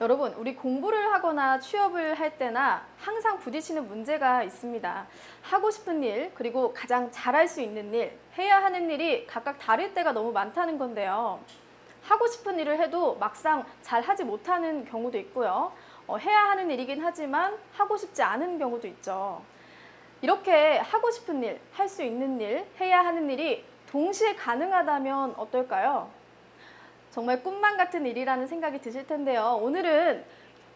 여러분, 우리 공부를 하거나 취업을 할 때나 항상 부딪히는 문제가 있습니다. 하고 싶은 일, 그리고 가장 잘할 수 있는 일, 해야 하는 일이 각각 다를 때가 너무 많다는 건데요. 하고 싶은 일을 해도 막상 잘 하지 못하는 경우도 있고요. 어, 해야 하는 일이긴 하지만 하고 싶지 않은 경우도 있죠. 이렇게 하고 싶은 일, 할 수 있는 일, 해야 하는 일이 동시에 가능하다면 어떨까요? 정말 꿈만 같은 일이라는 생각이 드실 텐데요. 오늘은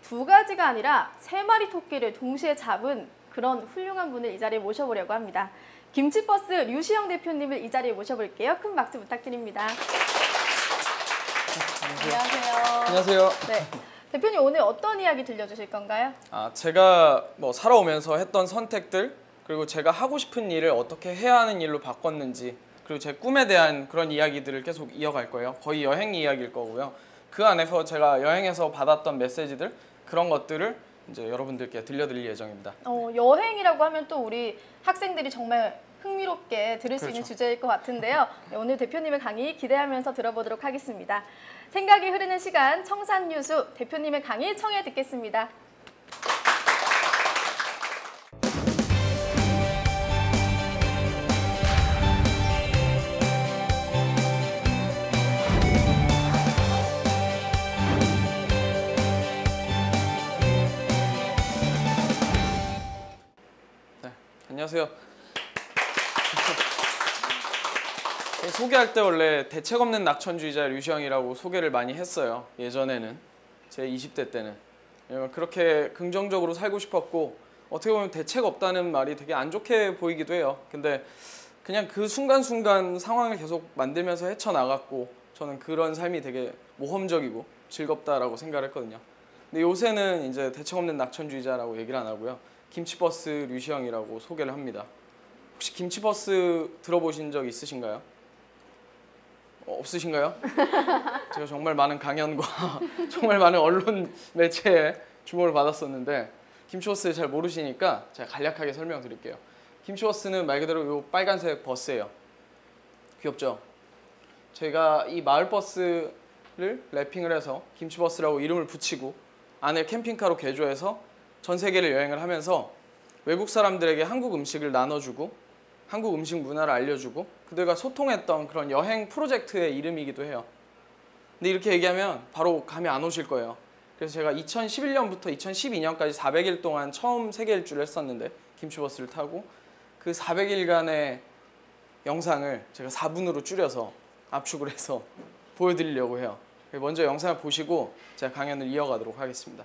두 가지가 아니라 세 마리 토끼를 동시에 잡은 그런 훌륭한 분을 이 자리에 모셔보려고 합니다. 김치버스 류시영 대표님을 이 자리에 모셔볼게요. 큰 박수 부탁드립니다. 안녕하세요. 안녕하세요. 네. 대표님 오늘 어떤 이야기 들려주실 건가요? 아, 제가 뭐 살아오면서 했던 선택들 그리고 제가 하고 싶은 일을 어떻게 해야 하는 일로 바꿨는지 그리고 제 꿈에 대한 그런 이야기들을 계속 이어갈 거예요. 거의 여행 이야기일 거고요. 그 안에서 제가 여행에서 받았던 메시지들 그런 것들을 이제 여러분들께 들려드릴 예정입니다. 어, 여행이라고 하면 또 우리 학생들이 정말 흥미롭게 들을 수 있는 그렇죠. 주제일 것 같은데요. 네, 오늘 대표님의 강의 기대하면서 들어보도록 하겠습니다. 생각이 흐르는 시간 청산유수 대표님의 강의 청해 듣겠습니다. 안녕하세요. 소개할 때 원래 대책 없는 낙천주의자 류시영이라고 소개를 많이 했어요. 예전에는 제 20대 때는 왜냐면 그렇게 긍정적으로 살고 싶었고 어떻게 보면 대책 없다는 말이 되게 안 좋게 보이기도 해요. 근데 그냥 그 순간순간 상황을 계속 만들면서 헤쳐나갔고 저는 그런 삶이 되게 모험적이고 즐겁다라고 생각을 했거든요. 근데 요새는 이제 대책 없는 낙천주의자라고 얘기를 안 하고요. 김치버스 류시영이라고 소개를 합니다. 혹시 김치버스 들어보신 적 있으신가요? 어, 없으신가요? 제가 정말 많은 강연과 정말 많은 언론 매체에 주목을 받았었는데 김치버스 잘 모르시니까 제가 간략하게 설명드릴게요. 김치버스는 말 그대로 요 빨간색 버스예요. 귀엽죠? 제가 이 마을 버스를 랩핑을 해서 김치버스라고 이름을 붙이고 안에 캠핑카로 개조해서 전 세계를 여행을 하면서 외국 사람들에게 한국 음식을 나눠주고 한국 음식 문화를 알려주고 그들과 소통했던 그런 여행 프로젝트의 이름이기도 해요. 근데 이렇게 얘기하면 바로 감이 안 오실 거예요. 그래서 제가 2011년부터 2012년까지 400일 동안 처음 세계 일주를 했었는데 김치버스를 타고 그 400일간의 영상을 제가 4분으로 줄여서 압축을 해서 보여드리려고 해요. 먼저 영상을 보시고 제가 강연을 이어가도록 하겠습니다.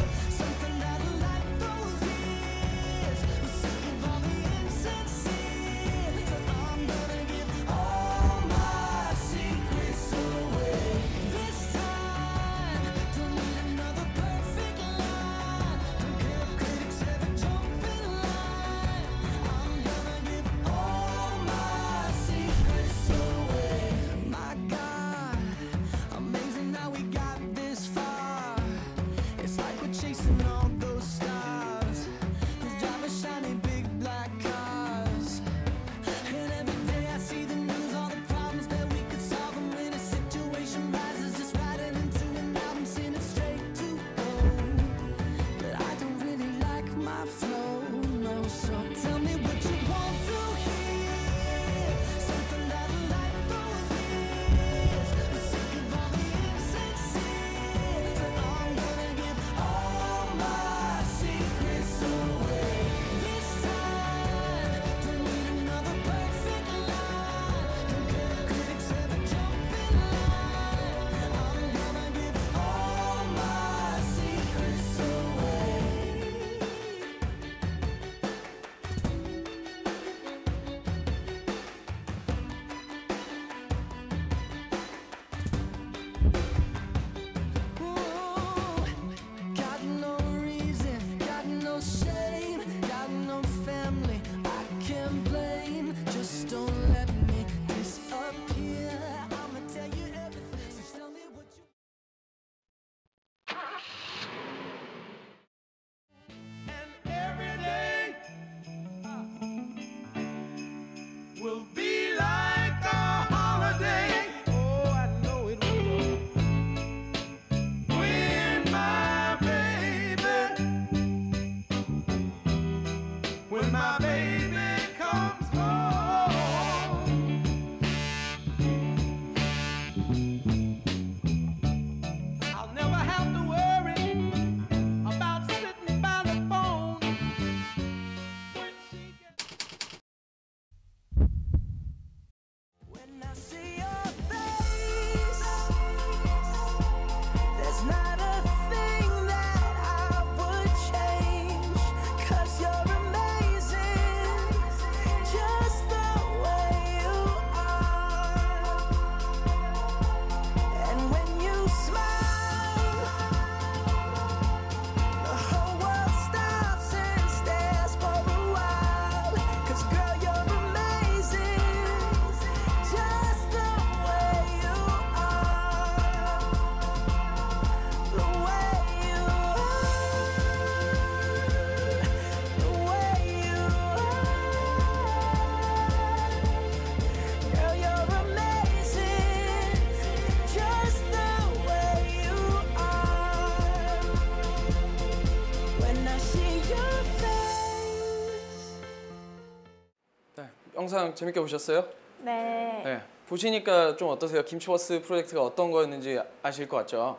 영상 재밌게 보셨어요? 네. 네. 보시니까 좀 어떠세요? 김치버스 프로젝트가 어떤 거였는지 아실 것 같죠?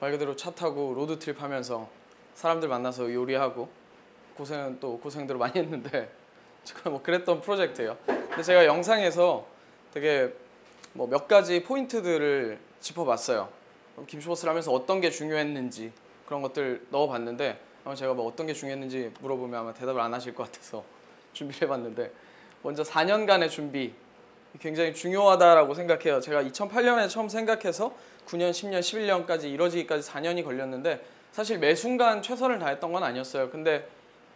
말 그대로 차 타고 로드트립 하면서 사람들 만나서 요리하고 고생은 또 고생대로 많이 했는데 제가 뭐 그랬던 프로젝트예요. 근데 제가 영상에서 되게 뭐 몇 가지 포인트들을 짚어봤어요. 김치버스를 하면서 어떤 게 중요했는지 그런 것들 넣어봤는데 아마 제가 뭐 어떤 게 중요했는지 물어보면 아마 대답을 안 하실 것 같아서 준비를 해봤는데 먼저 4년간의 준비 굉장히 중요하다라고 생각해요. 제가 2008년에 처음 생각해서 9년, 10년, 11년까지 이뤄지기까지 4년이 걸렸는데 사실 매 순간 최선을 다했던 건 아니었어요. 근데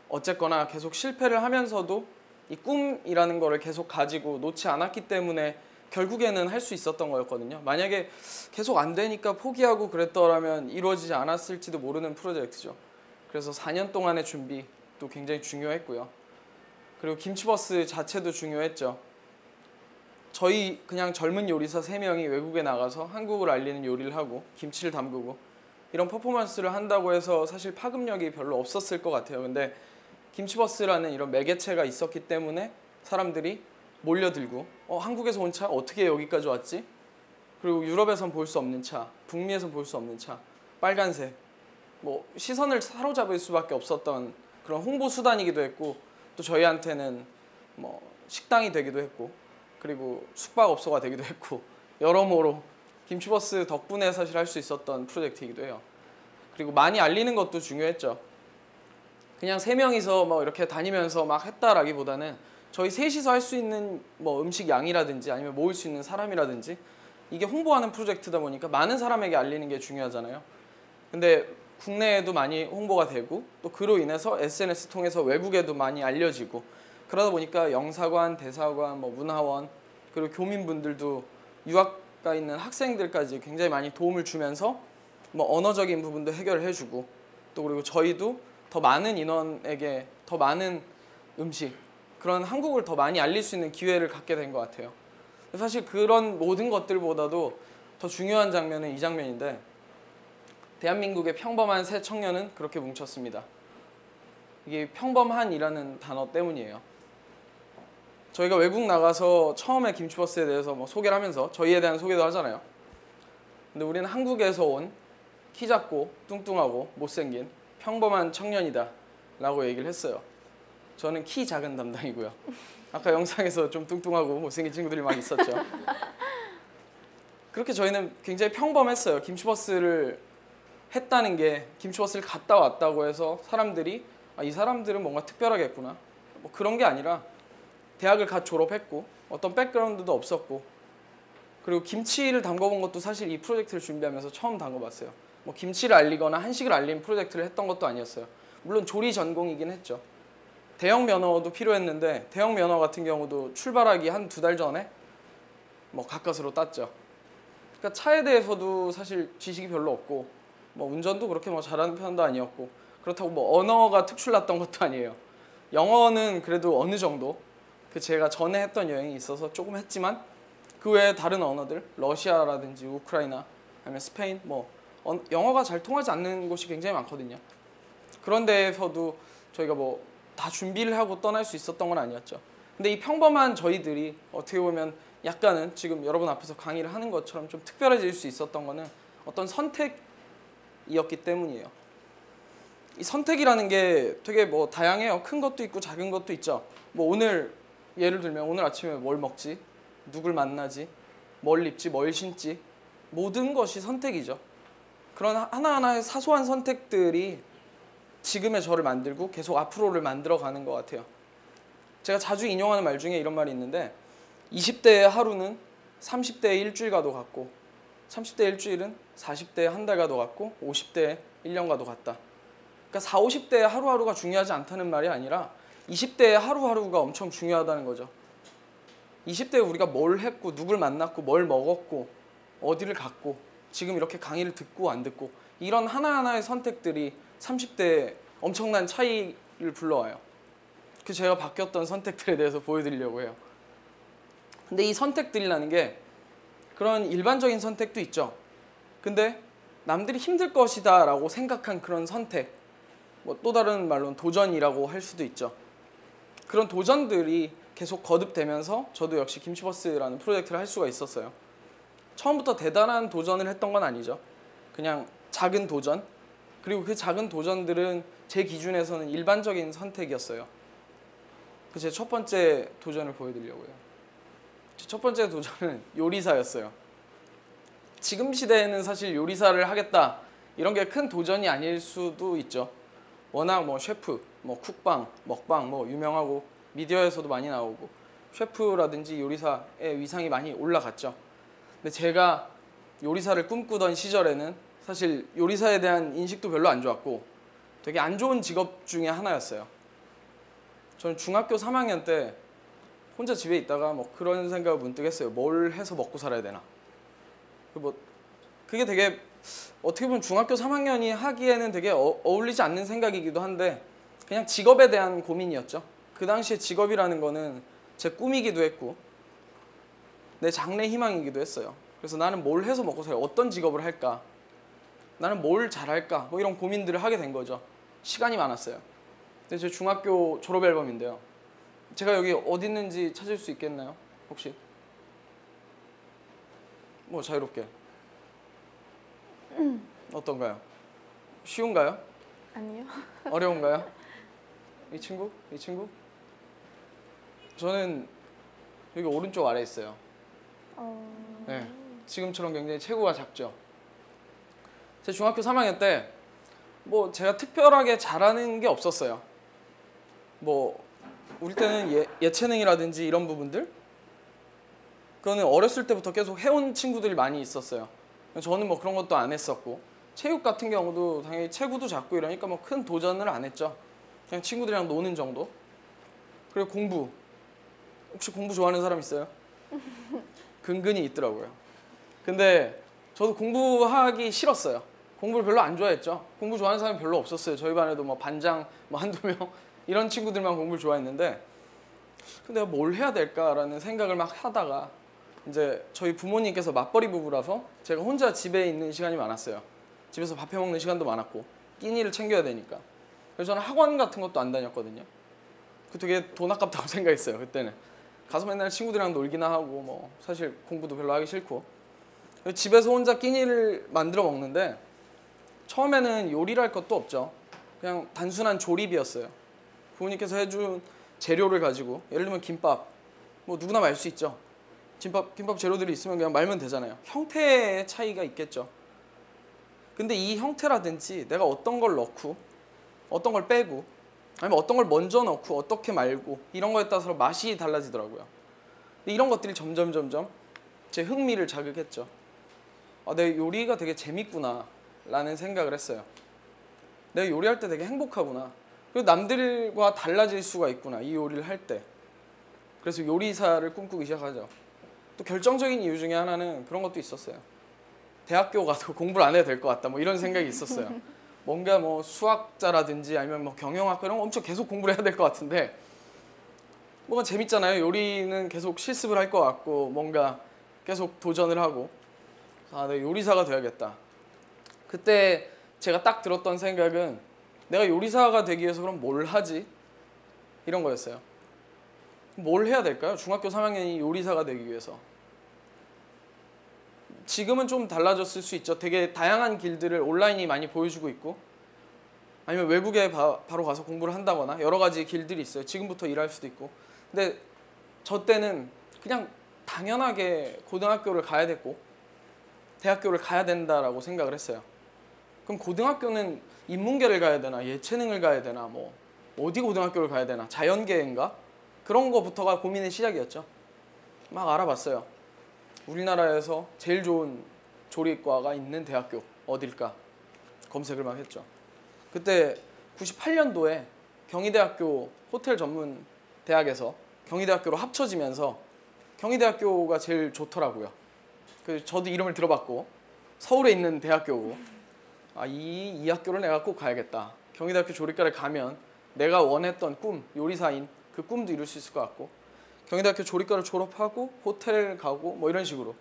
어쨌거나 계속 실패를 하면서도 이 꿈이라는 거를 계속 가지고 놓지 않았기 때문에 결국에는 할 수 있었던 거였거든요. 만약에 계속 안 되니까 포기하고 그랬더라면 이루어지지 않았을지도 모르는 프로젝트죠. 그래서 4년 동안의 준비도 굉장히 중요했고요. 그리고 김치버스 자체도 중요했죠. 저희 그냥 젊은 요리사 3명이 외국에 나가서 한국을 알리는 요리를 하고 김치를 담그고 이런 퍼포먼스를 한다고 해서 사실 파급력이 별로 없었을 것 같아요. 근데 김치버스라는 이런 매개체가 있었기 때문에 사람들이 몰려들고 어, 한국에서 온 차 어떻게 여기까지 왔지? 그리고 유럽에선 볼 수 없는 차, 북미에선 볼 수 없는 차, 빨간색 뭐 시선을 사로잡을 수밖에 없었던 그런 홍보 수단이기도 했고 또 저희한테는 뭐 식당이 되기도 했고 그리고 숙박업소가 되기도 했고 여러모로 김치버스 덕분에 사실 할 수 있었던 프로젝트이기도 해요. 그리고 많이 알리는 것도 중요했죠. 그냥 세 명이서 뭐 이렇게 다니면서 막 했다라기보다는 저희 셋이서 할 수 있는 뭐 음식 양이라든지 아니면 모을 수 있는 사람이라든지 이게 홍보하는 프로젝트다 보니까 많은 사람에게 알리는 게 중요하잖아요. 근데 국내에도 많이 홍보가 되고 또 그로 인해서 SNS 통해서 외국에도 많이 알려지고 그러다 보니까 영사관, 대사관, 뭐 문화원 그리고 교민분들도 유학가 있는 학생들까지 굉장히 많이 도움을 주면서 뭐 언어적인 부분도 해결을 해주고 또 그리고 저희도 더 많은 인원에게 더 많은 음식 그런 한국을 더 많이 알릴 수 있는 기회를 갖게 된 것 같아요. 사실 그런 모든 것들보다도 더 중요한 장면은 이 장면인데 대한민국의 평범한 새 청년은 그렇게 뭉쳤습니다. 이게 평범한이라는 단어 때문이에요. 저희가 외국 나가서 처음에 김치버스에 대해서 뭐 소개를 하면서 저희에 대한 소개도 하잖아요. 근데 우리는 한국에서 온 키 작고 뚱뚱하고 못생긴 평범한 청년이다 라고 얘기를 했어요. 저는 키 작은 담당이고요. 아까 영상에서 좀 뚱뚱하고 못생긴 친구들이 많이 있었죠. 그렇게 저희는 굉장히 평범했어요. 김치버스를 했다는 게 김치버스를 갔다 왔다고 해서 사람들이 아, 이 사람들은 뭔가 특별하겠구나. 뭐 그런 게 아니라 대학을 갓 졸업했고 어떤 백그라운드도 없었고 그리고 김치를 담궈본 것도 사실 이 프로젝트를 준비하면서 처음 담궈봤어요. 뭐 김치를 알리거나 한식을 알리는 프로젝트를 했던 것도 아니었어요. 물론 조리 전공이긴 했죠. 대형 면허도 필요했는데 대형 면허 같은 경우도 출발하기 한 두 달 전에 뭐 가까스로 땄죠. 그러니까 차에 대해서도 사실 지식이 별로 없고 뭐 운전도 그렇게 뭐 잘하는 편도 아니었고 그렇다고 뭐 언어가 특출났던 것도 아니에요. 영어는 그래도 어느 정도 그 제가 전에 했던 여행이 있어서 조금 했지만 그 외에 다른 언어들 러시아라든지 우크라이나 아니면 스페인 뭐 언- 영어가 잘 통하지 않는 곳이 굉장히 많거든요. 그런 데에서도 저희가 뭐 다 준비를 하고 떠날 수 있었던 건 아니었죠. 근데 이 평범한 저희들이 어떻게 보면 약간은 지금 여러분 앞에서 강의를 하는 것처럼 좀 특별해질 수 있었던 거는 어떤 선택 이었기 때문이에요. 이 선택이라는 게 되게 뭐 다양해요. 큰 것도 있고 작은 것도 있죠. 뭐 오늘 예를 들면 오늘 아침에 뭘 먹지, 누굴 만나지, 뭘 입지, 뭘 신지 모든 것이 선택이죠. 그런 하나하나의 사소한 선택들이 지금의 저를 만들고 계속 앞으로를 만들어 가는 것 같아요. 제가 자주 인용하는 말 중에 이런 말이 있는데 20대의 하루는 30대의 일주일과도 같고 30대 일주일은 40대의 한 달과도 같고 50대의 1년과도 같다. 그러니까 4, 50대의 하루하루가 중요하지 않다는 말이 아니라 20대의 하루하루가 엄청 중요하다는 거죠. 20대에 우리가 뭘 했고 누굴 만났고 뭘 먹었고 어디를 갔고 지금 이렇게 강의를 듣고 안 듣고 이런 하나하나의 선택들이 30대에 엄청난 차이를 불러와요. 그 제가 바뀌었던 선택들에 대해서 보여드리려고 해요. 근데 이 선택들이라는 게 그런 일반적인 선택도 있죠. 근데 남들이 힘들 것이다 라고 생각한 그런 선택, 뭐 또 다른 말로는 도전이라고 할 수도 있죠. 그런 도전들이 계속 거듭되면서 저도 역시 김치버스라는 프로젝트를 할 수가 있었어요. 처음부터 대단한 도전을 했던 건 아니죠. 그냥 작은 도전. 그리고 그 작은 도전들은 제 기준에서는 일반적인 선택이었어요. 그제첫 번째 도전을 보여드리려고요. 제 첫 번째 도전은 요리사였어요. 지금 시대에는 사실 요리사를 하겠다 이런 게 큰 도전이 아닐 수도 있죠. 워낙 뭐 셰프, 뭐 쿡방, 먹방 뭐 유명하고 미디어에서도 많이 나오고 셰프라든지 요리사의 위상이 많이 올라갔죠. 근데 제가 요리사를 꿈꾸던 시절에는 사실 요리사에 대한 인식도 별로 안 좋았고 되게 안 좋은 직업 중에 하나였어요. 저는 중학교 3학년 때 혼자 집에 있다가 뭐 그런 생각을 문득 했어요. 뭘 해서 먹고 살아야 되나. 그뭐 그게 되게 어떻게 보면 중학교 3학년이 하기에는 되게 어, 어울리지 않는 생각이기도 한데 그냥 직업에 대한 고민이었죠. 그 당시에 직업이라는 거는 제 꿈이기도 했고 내 장래 희망이기도 했어요. 그래서 나는 뭘 해서 먹고 살아? 어떤 직업을 할까? 나는 뭘 잘할까? 뭐 이런 고민들을 하게 된 거죠. 시간이 많았어요. 근데 제 중학교 졸업 앨범인데요. 제가 여기 어디 있는지 찾을 수 있겠나요? 혹시? 뭐 자유롭게. 어떤가요? 쉬운가요? 아니요. 어려운가요? 이 친구? 이 친구? 저는 여기 오른쪽 아래 있어요. 어... 네. 지금처럼 굉장히 체구가 작죠. 제 중학교 3학년 때 뭐 제가 특별하게 잘하는 게 없었어요. 뭐 우리 때는 예, 예체능이라든지 이런 부분들 그거는 어렸을 때부터 계속 해온 친구들이 많이 있었어요. 저는 뭐 그런 것도 안 했었고 체육 같은 경우도 당연히 체구도 작고 이러니까 뭐 큰 도전을 안 했죠. 그냥 친구들이랑 노는 정도. 그리고 공부. 혹시 공부 좋아하는 사람 있어요? 근근히 있더라고요. 근데 저도 공부하기 싫었어요. 공부를 별로 안 좋아했죠. 공부 좋아하는 사람이 별로 없었어요. 저희 반에도 뭐 반장 뭐 한두 명 이런 친구들만 공부를 좋아했는데 근데 뭘 해야 될까라는 생각을 막 하다가 이제 저희 부모님께서 맞벌이 부부라서 제가 혼자 집에 있는 시간이 많았어요. 집에서 밥 해 먹는 시간도 많았고 끼니를 챙겨야 되니까. 그래서 저는 학원 같은 것도 안 다녔거든요. 그 되게 돈 아깝다고 생각했어요 그때는. 가서 맨날 친구들이랑 놀기나 하고 뭐 사실 공부도 별로 하기 싫고 집에서 혼자 끼니를 만들어 먹는데 처음에는 요리를 할 것도 없죠. 그냥 단순한 조립이었어요. 부모님께서 해준 재료를 가지고 예를 들면 김밥 뭐 누구나 말 수 있죠. 김밥 김밥 재료들이 있으면 그냥 말면 되잖아요. 형태의 차이가 있겠죠. 근데 이 형태라든지 내가 어떤 걸 넣고 어떤 걸 빼고 아니면 어떤 걸 먼저 넣고 어떻게 말고 이런 거에 따라서 맛이 달라지더라고요. 이런 것들이 점점 점점 제 흥미를 자극했죠. 아, 내 요리가 되게 재밌구나 라는 생각을 했어요. 내가 요리할 때 되게 행복하구나. 그리고 남들과 달라질 수가 있구나 이 요리를 할 때. 그래서 요리사를 꿈꾸기 시작하죠. 또 결정적인 이유 중에 하나는 그런 것도 있었어요. 대학교 가도 공부를 안 해도 될 것 같다. 뭐 이런 생각이 있었어요. 뭔가 뭐 수학자라든지 아니면 뭐 경영학과 이런 거 엄청 계속 공부를 해야 될 것 같은데 뭔가 재밌잖아요. 요리는 계속 실습을 할 것 같고 뭔가 계속 도전을 하고 아, 내가 요리사가 돼야겠다. 그때 제가 딱 들었던 생각은 내가 요리사가 되기 위해서 그럼 뭘 하지? 이런 거였어요. 뭘 해야 될까요? 중학교 3학년이 요리사가 되기 위해서. 지금은 좀 달라졌을 수 있죠. 되게 다양한 길들을 온라인이 많이 보여주고 있고 아니면 외국에 바, 로 가서 공부를 한다거나 여러 가지 길들이 있어요. 지금부터 일할 수도 있고. 근데 저 때는 그냥 당연하게 고등학교를 가야 됐고 대학교를 가야 된다라고 생각을 했어요. 그럼 고등학교는 인문계를 가야 되나 예체능을 가야 되나 뭐 어디 고등학교를 가야 되나 자연계인가 그런 거부터가 고민의 시작이었죠. 막 알아봤어요. 우리나라에서 제일 좋은 조리과가 있는 대학교 어딜까 검색을 막 했죠. 그때 98년도에 경희대학교 호텔 전문 대학에서 경희대학교로 합쳐지면서 경희대학교가 제일 좋더라고요. 그 저도 이름을 들어봤고 서울에 있는 대학교고 아이 이 학교를 내가 꼭 가야겠다. 경희대학교 조리과를 가면 내가 원했던 꿈 요리사인 그 꿈도 이룰 수 있을 것 같고 경희대학교 조리과를 졸업하고 호텔 가고 뭐 이런 식으로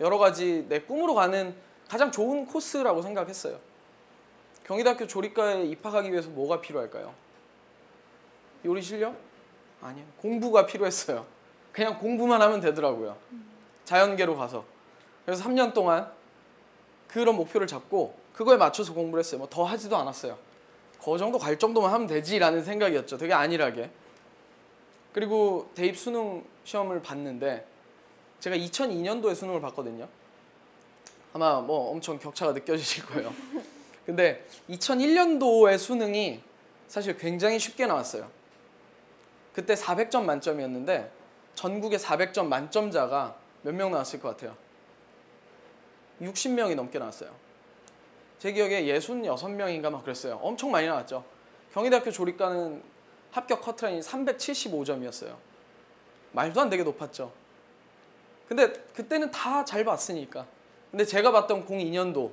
여러 가지 내 꿈으로 가는 가장 좋은 코스라고 생각했어요. 경희대학교 조리과에 입학하기 위해서 뭐가 필요할까요? 요리 실력? 아니요. 공부가 필요했어요. 그냥 공부만 하면 되더라고요. 자연계로 가서. 그래서 3년 동안 그런 목표를 잡고 그거에 맞춰서 공부를 했어요. 뭐 더 하지도 않았어요. 그 정도 갈 정도만 하면 되지라는 생각이었죠. 되게 안일하게. 그리고 대입 수능 시험을 봤는데 제가 2002년도에 수능을 봤거든요. 아마 뭐 엄청 격차가 느껴지실 거예요. 근데 2001년도의 수능이 사실 굉장히 쉽게 나왔어요. 그때 400점 만점이었는데 전국에 400점 만점자가 몇 명 나왔을 것 같아요? 60명이 넘게 나왔어요. 제 기억에 66명인가 막 그랬어요. 엄청 많이 나왔죠. 경희대학교 조리과는 합격 커트라인이 375점이었어요. 말도 안 되게 높았죠. 근데 그때는 다 잘 봤으니까. 근데 제가 봤던 02년도,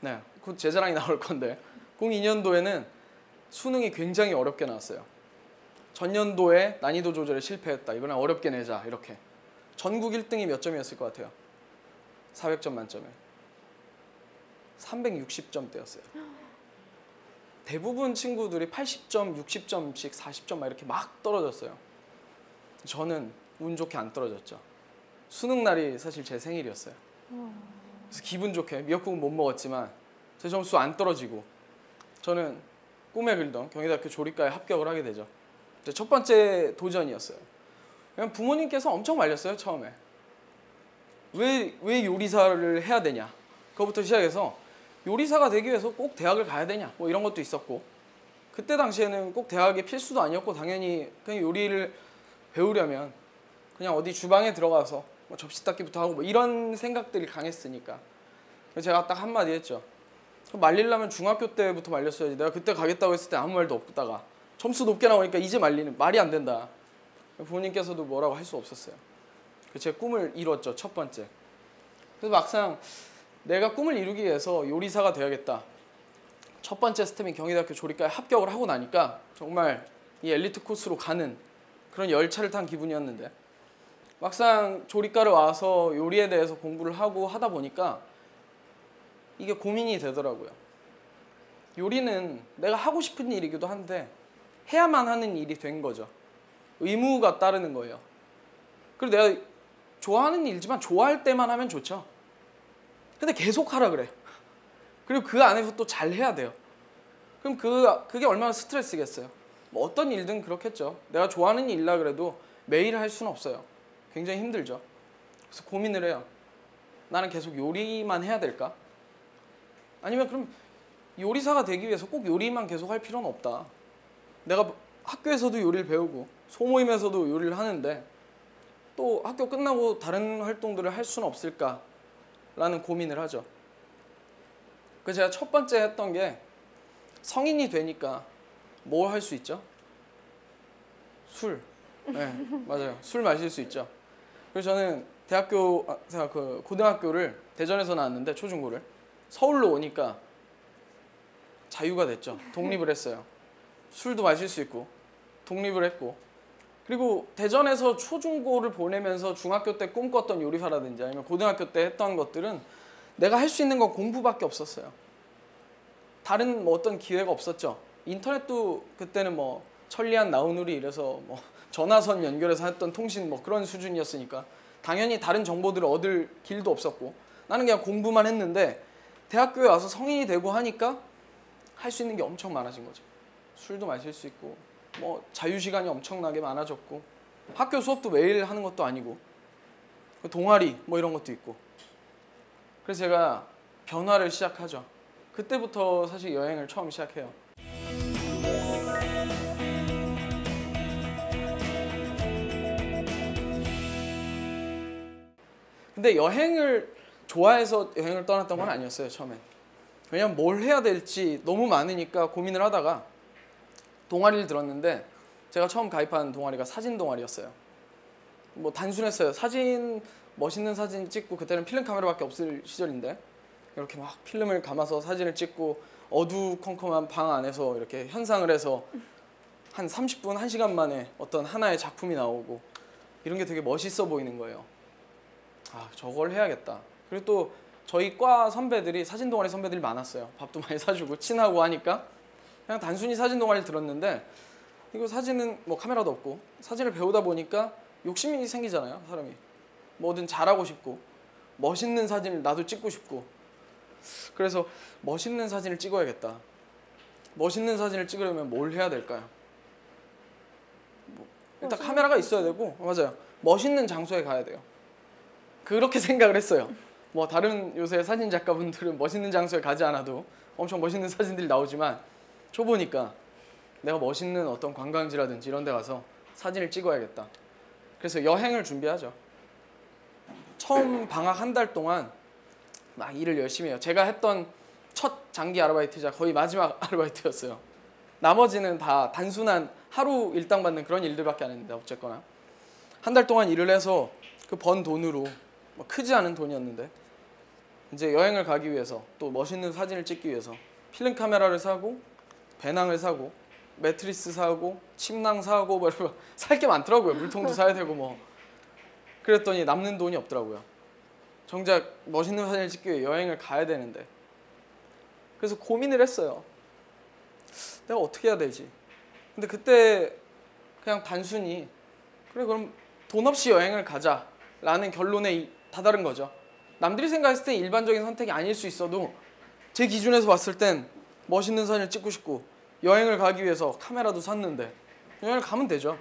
네, 곧제 자랑이 나올 건데, 02년도에는 수능이 굉장히 어렵게 나왔어요. 전년도에 난이도 조절에 실패했다. 이번엔 어렵게 내자. 이렇게. 전국 1등이 몇 점이었을 것 같아요? 400점 만점에. 360점대였어요. 대부분 친구들이 80점, 60점씩, 40점 막 이렇게 막 떨어졌어요. 저는 운 좋게 안 떨어졌죠. 수능 날이 사실 제 생일이었어요. 그래서 기분 좋게 미역국은 못 먹었지만 제 점수 안 떨어지고 저는 꿈에 그리던 경희대학교 조리과에 합격을 하게 되죠. 첫 번째 도전이었어요. 부모님께서 엄청 말렸어요 처음에. 왜 왜 요리사를 해야 되냐? 그거부터 시작해서 요리사가 되기 위해서 꼭 대학을 가야 되냐? 뭐 이런 것도 있었고 그때 당시에는 꼭 대학이 필수도 아니었고 당연히 그냥 요리를 배우려면 그냥 어디 주방에 들어가서 뭐 접시 닦기부터 하고 뭐 이런 생각들이 강했으니까 제가 딱 한마디 했죠. 말리려면 중학교 때부터 말렸어야지. 내가 그때 가겠다고 했을 때 아무 말도 없다가 점수 높게 나오니까 이제 말리는 말이 안 된다. 부모님께서도 뭐라고 할 수 없었어요. 제 꿈을 이뤘죠 첫 번째. 그래서 막상 내가 꿈을 이루기 위해서 요리사가 되어야겠다. 첫 번째 스텝인 경희대학교 조리과에 합격을 하고 나니까 정말 이 엘리트 코스로 가는 그런 열차를 탄 기분이었는데 막상 조리과를 와서 요리에 대해서 공부를 하고 하다 보니까 이게 고민이 되더라고요. 요리는 내가 하고 싶은 일이기도 한데 해야만 하는 일이 된 거죠. 의무가 따르는 거예요. 그리고 내가 좋아하는 일이지만 좋아할 때만 하면 좋죠. 근데 계속 하라 그래. 그리고 그 안에서 또 잘 해야 돼요. 그럼 그 그게 얼마나 스트레스겠어요. 뭐 어떤 일든 그렇겠죠. 내가 좋아하는 일이라 그래도 매일 할 수는 없어요. 굉장히 힘들죠. 그래서 고민을 해요. 나는 계속 요리만 해야 될까? 아니면 그럼 요리사가 되기 위해서 꼭 요리만 계속 할 필요는 없다. 내가 학교에서도 요리를 배우고 소모임에서도 요리를 하는데 또 학교 끝나고 다른 활동들을 할 수는 없을까 라는 고민을 하죠. 그 제가 첫 번째 했던 게 성인이 되니까 뭘 할 수 있죠? 술. 네, 맞아요. 술 마실 수 있죠. 그래서 저는 대학교, 아, 제가 그 고등학교를 대전에서 나왔는데 초중고를 서울로 오니까 자유가 됐죠. 독립을 했어요. 술도 마실 수 있고 독립을 했고 그리고 대전에서 초중고를 보내면서 중학교 때 꿈꿨던 요리사라든지 아니면 고등학교 때 했던 것들은 내가 할 수 있는 건 공부밖에 없었어요. 다른 뭐 어떤 기회가 없었죠. 인터넷도 그때는 뭐 천리안 나우누리 이래서 뭐 전화선 연결해서 했던 통신 뭐 그런 수준이었으니까 당연히 다른 정보들을 얻을 길도 없었고 나는 그냥 공부만 했는데 대학교에 와서 성인이 되고 하니까 할 수 있는 게 엄청 많아진 거죠. 술도 마실 수 있고 뭐 자유 시간이 엄청나게 많아졌고 학교 수업도 매일 하는 것도 아니고 그 동아리 뭐 이런 것도 있고 그래서 제가 변화를 시작하죠. 그때부터 사실 여행을 처음 시작해요. 근데 여행을 좋아해서 여행을 떠났던 건 아니었어요 처음엔. 왜냐면 뭘 해야 될지 너무 많으니까 고민을 하다가 동아리를 들었는데 제가 처음 가입한 동아리가 사진 동아리였어요. 뭐 단순했어요. 사진 멋있는 사진 찍고 그때는 필름 카메라밖에 없을 시절인데 이렇게 막 필름을 감아서 사진을 찍고 어두컴컴한 방 안에서 이렇게 현상을 해서 한 30분, 1시간 만에 어떤 하나의 작품이 나오고 이런 게 되게 멋있어 보이는 거예요. 아, 저걸 해야겠다. 그리고 또 저희 과 선배들이 사진 동아리 선배들이 많았어요. 밥도 많이 사주고 친하고 하니까 그냥 단순히 사진 동아리를 들었는데 이거 사진은 뭐 카메라도 없고 사진을 배우다 보니까 욕심이 생기잖아요, 사람이. 뭐든 잘하고 싶고 멋있는 사진을 나도 찍고 싶고 그래서 멋있는 사진을 찍어야겠다. 멋있는 사진을 찍으려면 뭘 해야 될까요? 뭐, 일단 카메라가 있어야 되고 맞아요. 멋있는 장소에 가야 돼요. 그렇게 생각을 했어요. 뭐 다른 요새 사진 작가분들은 멋있는 장소에 가지 않아도 엄청 멋있는 사진들이 나오지만 저 보니까 내가 멋있는 어떤 관광지라든지 이런 데 가서 사진을 찍어야겠다. 그래서 여행을 준비하죠. 처음 방학 한 달 동안 막 일을 열심히 해요. 제가 했던 첫 장기 아르바이트자 거의 마지막 아르바이트였어요. 나머지는 다 단순한 하루 일당 받는 그런 일들밖에 안 했는데 어쨌거나 한 달 동안 일을 해서 그 번 돈으로 뭐 크지 않은 돈이었는데 이제 여행을 가기 위해서 또 멋있는 사진을 찍기 위해서 필름 카메라를 사고 배낭을 사고 매트리스 사고 침낭 사고 뭐 살 게 많더라고요. 물통도 사야 되고 뭐. 그랬더니 남는 돈이 없더라고요. 정작 멋있는 사진을 찍기 위해 여행을 가야 되는데. 그래서 고민을 했어요. 내가 어떻게 해야 되지? 근데 그때 그냥 단순히 그래 그럼 돈 없이 여행을 가자 라는 결론에 이- 다다른 거죠. 남들이 생각했을 때 일반적인 선택이 아닐 수 있어도 제 기준에서 봤을 땐 멋있는 사진을 찍고 싶고 여행을 가기 위해서 카메라도 샀는데 여행을 가면 되죠.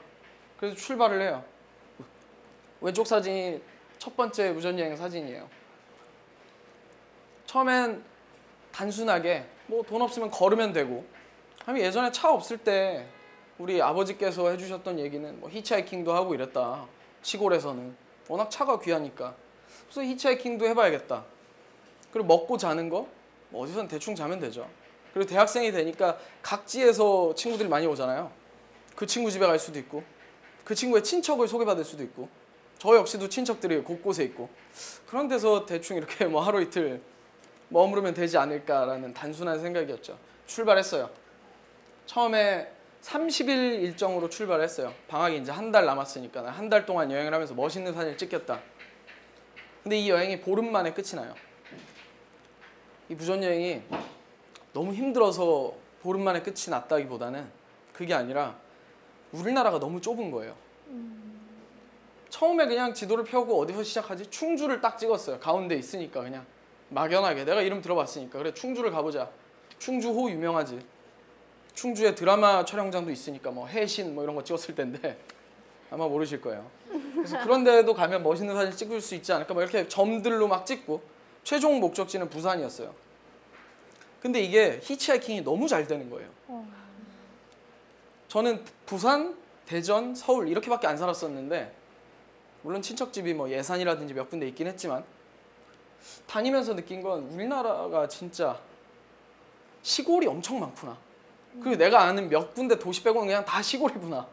그래서 출발을 해요. 왼쪽 사진이 첫 번째 무전 여행 사진이에요. 처음엔 단순하게 뭐 돈 없으면 걸으면 되고 아니 예전에 차 없을 때 우리 아버지께서 해주셨던 얘기는 뭐 히치하이킹도 하고 이랬다 시골에서는 워낙 차가 귀하니까 그래서 히치하이킹도 해봐야겠다. 그리고 먹고 자는 거 뭐 어디선 대충 자면 되죠. 그리고 대학생이 되니까 각지에서 친구들이 많이 오잖아요. 그 친구 집에 갈 수도 있고, 그 친구의 친척을 소개받을 수도 있고, 저 역시도 친척들이 곳곳에 있고, 그런 데서 대충 이렇게 뭐 하루 이틀 머무르면 되지 않을까라는 단순한 생각이었죠. 출발했어요. 처음에 30일 일정으로 출발했어요. 방학이 이제 한 달 남았으니까 한 달 동안 여행을 하면서 멋있는 사진을 찍겠다. 근데 이 여행이 보름 만에 끝이 나요. 이 부전 여행이 너무 힘들어서 보름 만에 끝이 났다기보다는 그게 아니라 우리나라가 너무 좁은 거예요. 처음에 그냥 지도를 펴고 어디서 시작하지? 충주를 딱 찍었어요. 가운데 있으니까 그냥 막연하게 내가 이름 들어봤으니까 그래 충주를 가보자. 충주호 유명하지. 충주에 드라마 촬영장도 있으니까 뭐 해신 뭐 이런 거 찍었을 텐데 아마 모르실 거예요. 그래서 그런 데도 가면 멋있는 사진 찍을 수 있지 않을까 뭐 이렇게 점들로 막 찍고 최종 목적지는 부산이었어요. 근데 이게 히치하이킹이 너무 잘 되는 거예요. 저는 부산, 대전, 서울 이렇게밖에 안 살았었는데 물론 친척집이 뭐 예산이라든지 몇 군데 있긴 했지만 다니면서 느낀 건 우리나라가 진짜 시골이 엄청 많구나. 그리고 내가 아는 몇 군데 도시 빼고는 그냥 다 시골이구나.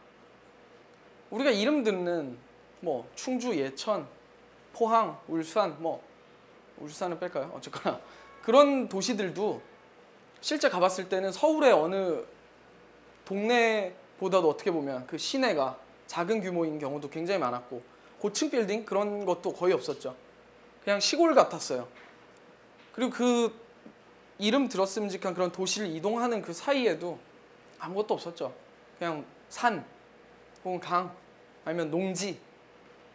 우리가 이름 듣는 뭐 충주, 예천, 포항, 울산 뭐 울산은 뺄까요? 어쨌거나 그런 도시들도 실제 가봤을 때는 서울의 어느 동네보다도 어떻게 보면 그 시내가 작은 규모인 경우도 굉장히 많았고 고층 빌딩 그런 것도 거의 없었죠. 그냥 시골 같았어요. 그리고 그 이름 들었음직한 그런 도시를 이동하는 그 사이에도 아무것도 없었죠. 그냥 산 혹은 강 아니면 농지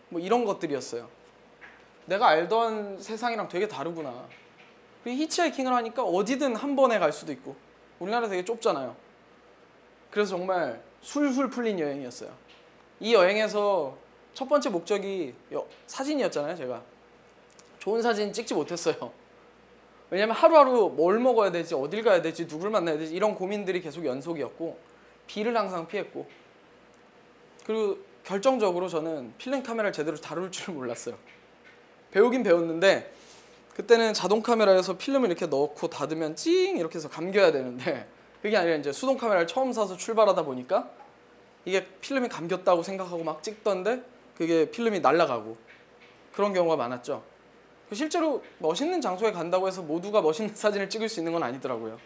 뭐 이런 것들이었어요. 내가 알던 세상이랑 되게 다르구나. 히치하이킹을 하니까 어디든 한 번에 갈 수도 있고 우리나라 되게 좁잖아요. 그래서 정말 술술 풀린 여행이었어요. 이 여행에서 첫 번째 목적이 여- 사진이었잖아요, 제가. 좋은 사진 찍지 못했어요. 왜냐면 하루하루 뭘 먹어야 되지, 어딜 가야 되지, 누굴 만나야 되지 이런 고민들이 계속 연속이었고 비를 항상 피했고 그리고 결정적으로 저는 필름 카메라를 제대로 다룰 줄 몰랐어요. 배우긴 배웠는데 그때는 자동 카메라에서 필름을 이렇게 넣고 닫으면 찡 이렇게 해서 감겨야 되는데 그게 아니라 이제 수동 카메라를 처음 사서 출발하다 보니까 이게 필름이 감겼다고 생각하고 막 찍던데 그게 필름이 날아가고 그런 경우가 많았죠. 실제로 멋있는 장소에 간다고 해서 모두가 멋있는 사진을 찍을 수 있는 건 아니더라고요.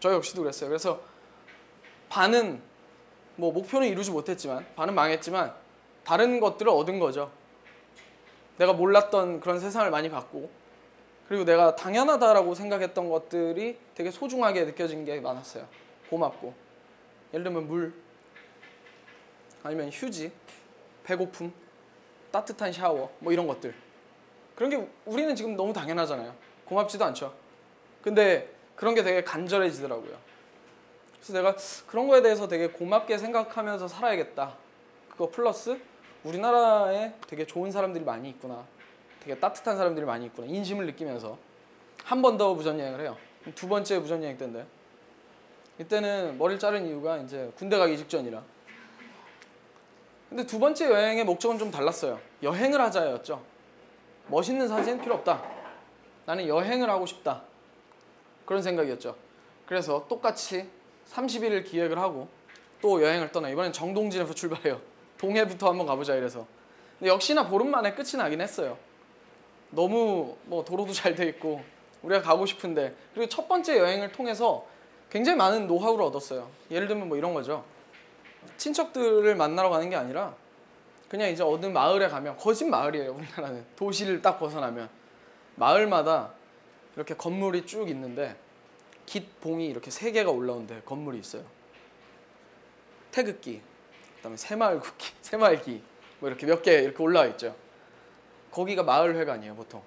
저 역시도 그랬어요. 그래서 반은 뭐 목표는 이루지 못했지만 반은 망했지만 다른 것들을 얻은 거죠. 내가 몰랐던 그런 세상을 많이 봤고 그리고 내가 당연하다라고 생각했던 것들이 되게 소중하게 느껴진 게 많았어요. 고맙고 예를 들면 물 아니면 휴지, 배고픔, 따뜻한 샤워 뭐 이런 것들 그런 게 우리는 지금 너무 당연하잖아요. 고맙지도 않죠. 근데 그런 게 되게 간절해지더라고요. 그래서 내가 그런 거에 대해서 되게 고맙게 생각하면서 살아야겠다. 그거 플러스 우리나라에 되게 좋은 사람들이 많이 있구나. 되게 따뜻한 사람들이 많이 있구나. 인심을 느끼면서 한 번 더 무전 여행을 해요. 두 번째 무전 여행 때인데 이때는 머리를 자른 이유가 이제 군대 가기 직전이라. 근데 두 번째 여행의 목적은 좀 달랐어요. 여행을 하자였죠. 멋있는 사진 필요 없다. 나는 여행을 하고 싶다. 그런 생각이었죠. 그래서 똑같이 30일을 기획을 하고 또 여행을 떠나. 이번엔 정동진에서 출발해요. 동해부터 한번 가보자 이래서. 근데 역시나 보름 만에 끝이 나긴 했어요. 너무 뭐 도로도 잘 돼 있고 우리가 가고 싶은데 그리고 첫 번째 여행을 통해서 굉장히 많은 노하우를 얻었어요. 예를 들면 뭐 이런 거죠. 친척들을 만나러 가는 게 아니라 그냥 이제 어느 마을에 가면 거진 마을이에요 우리나라는 도시를 딱 벗어나면 마을마다 이렇게 건물이 쭉 있는데 깃봉이 이렇게 세 개가 올라온데 건물이 있어요. 태극기, 그다음에 새마을 국기, 새마을기 뭐 이렇게 몇 개 이렇게 올라와 있죠. 거기가 마을 회관이에요 보통.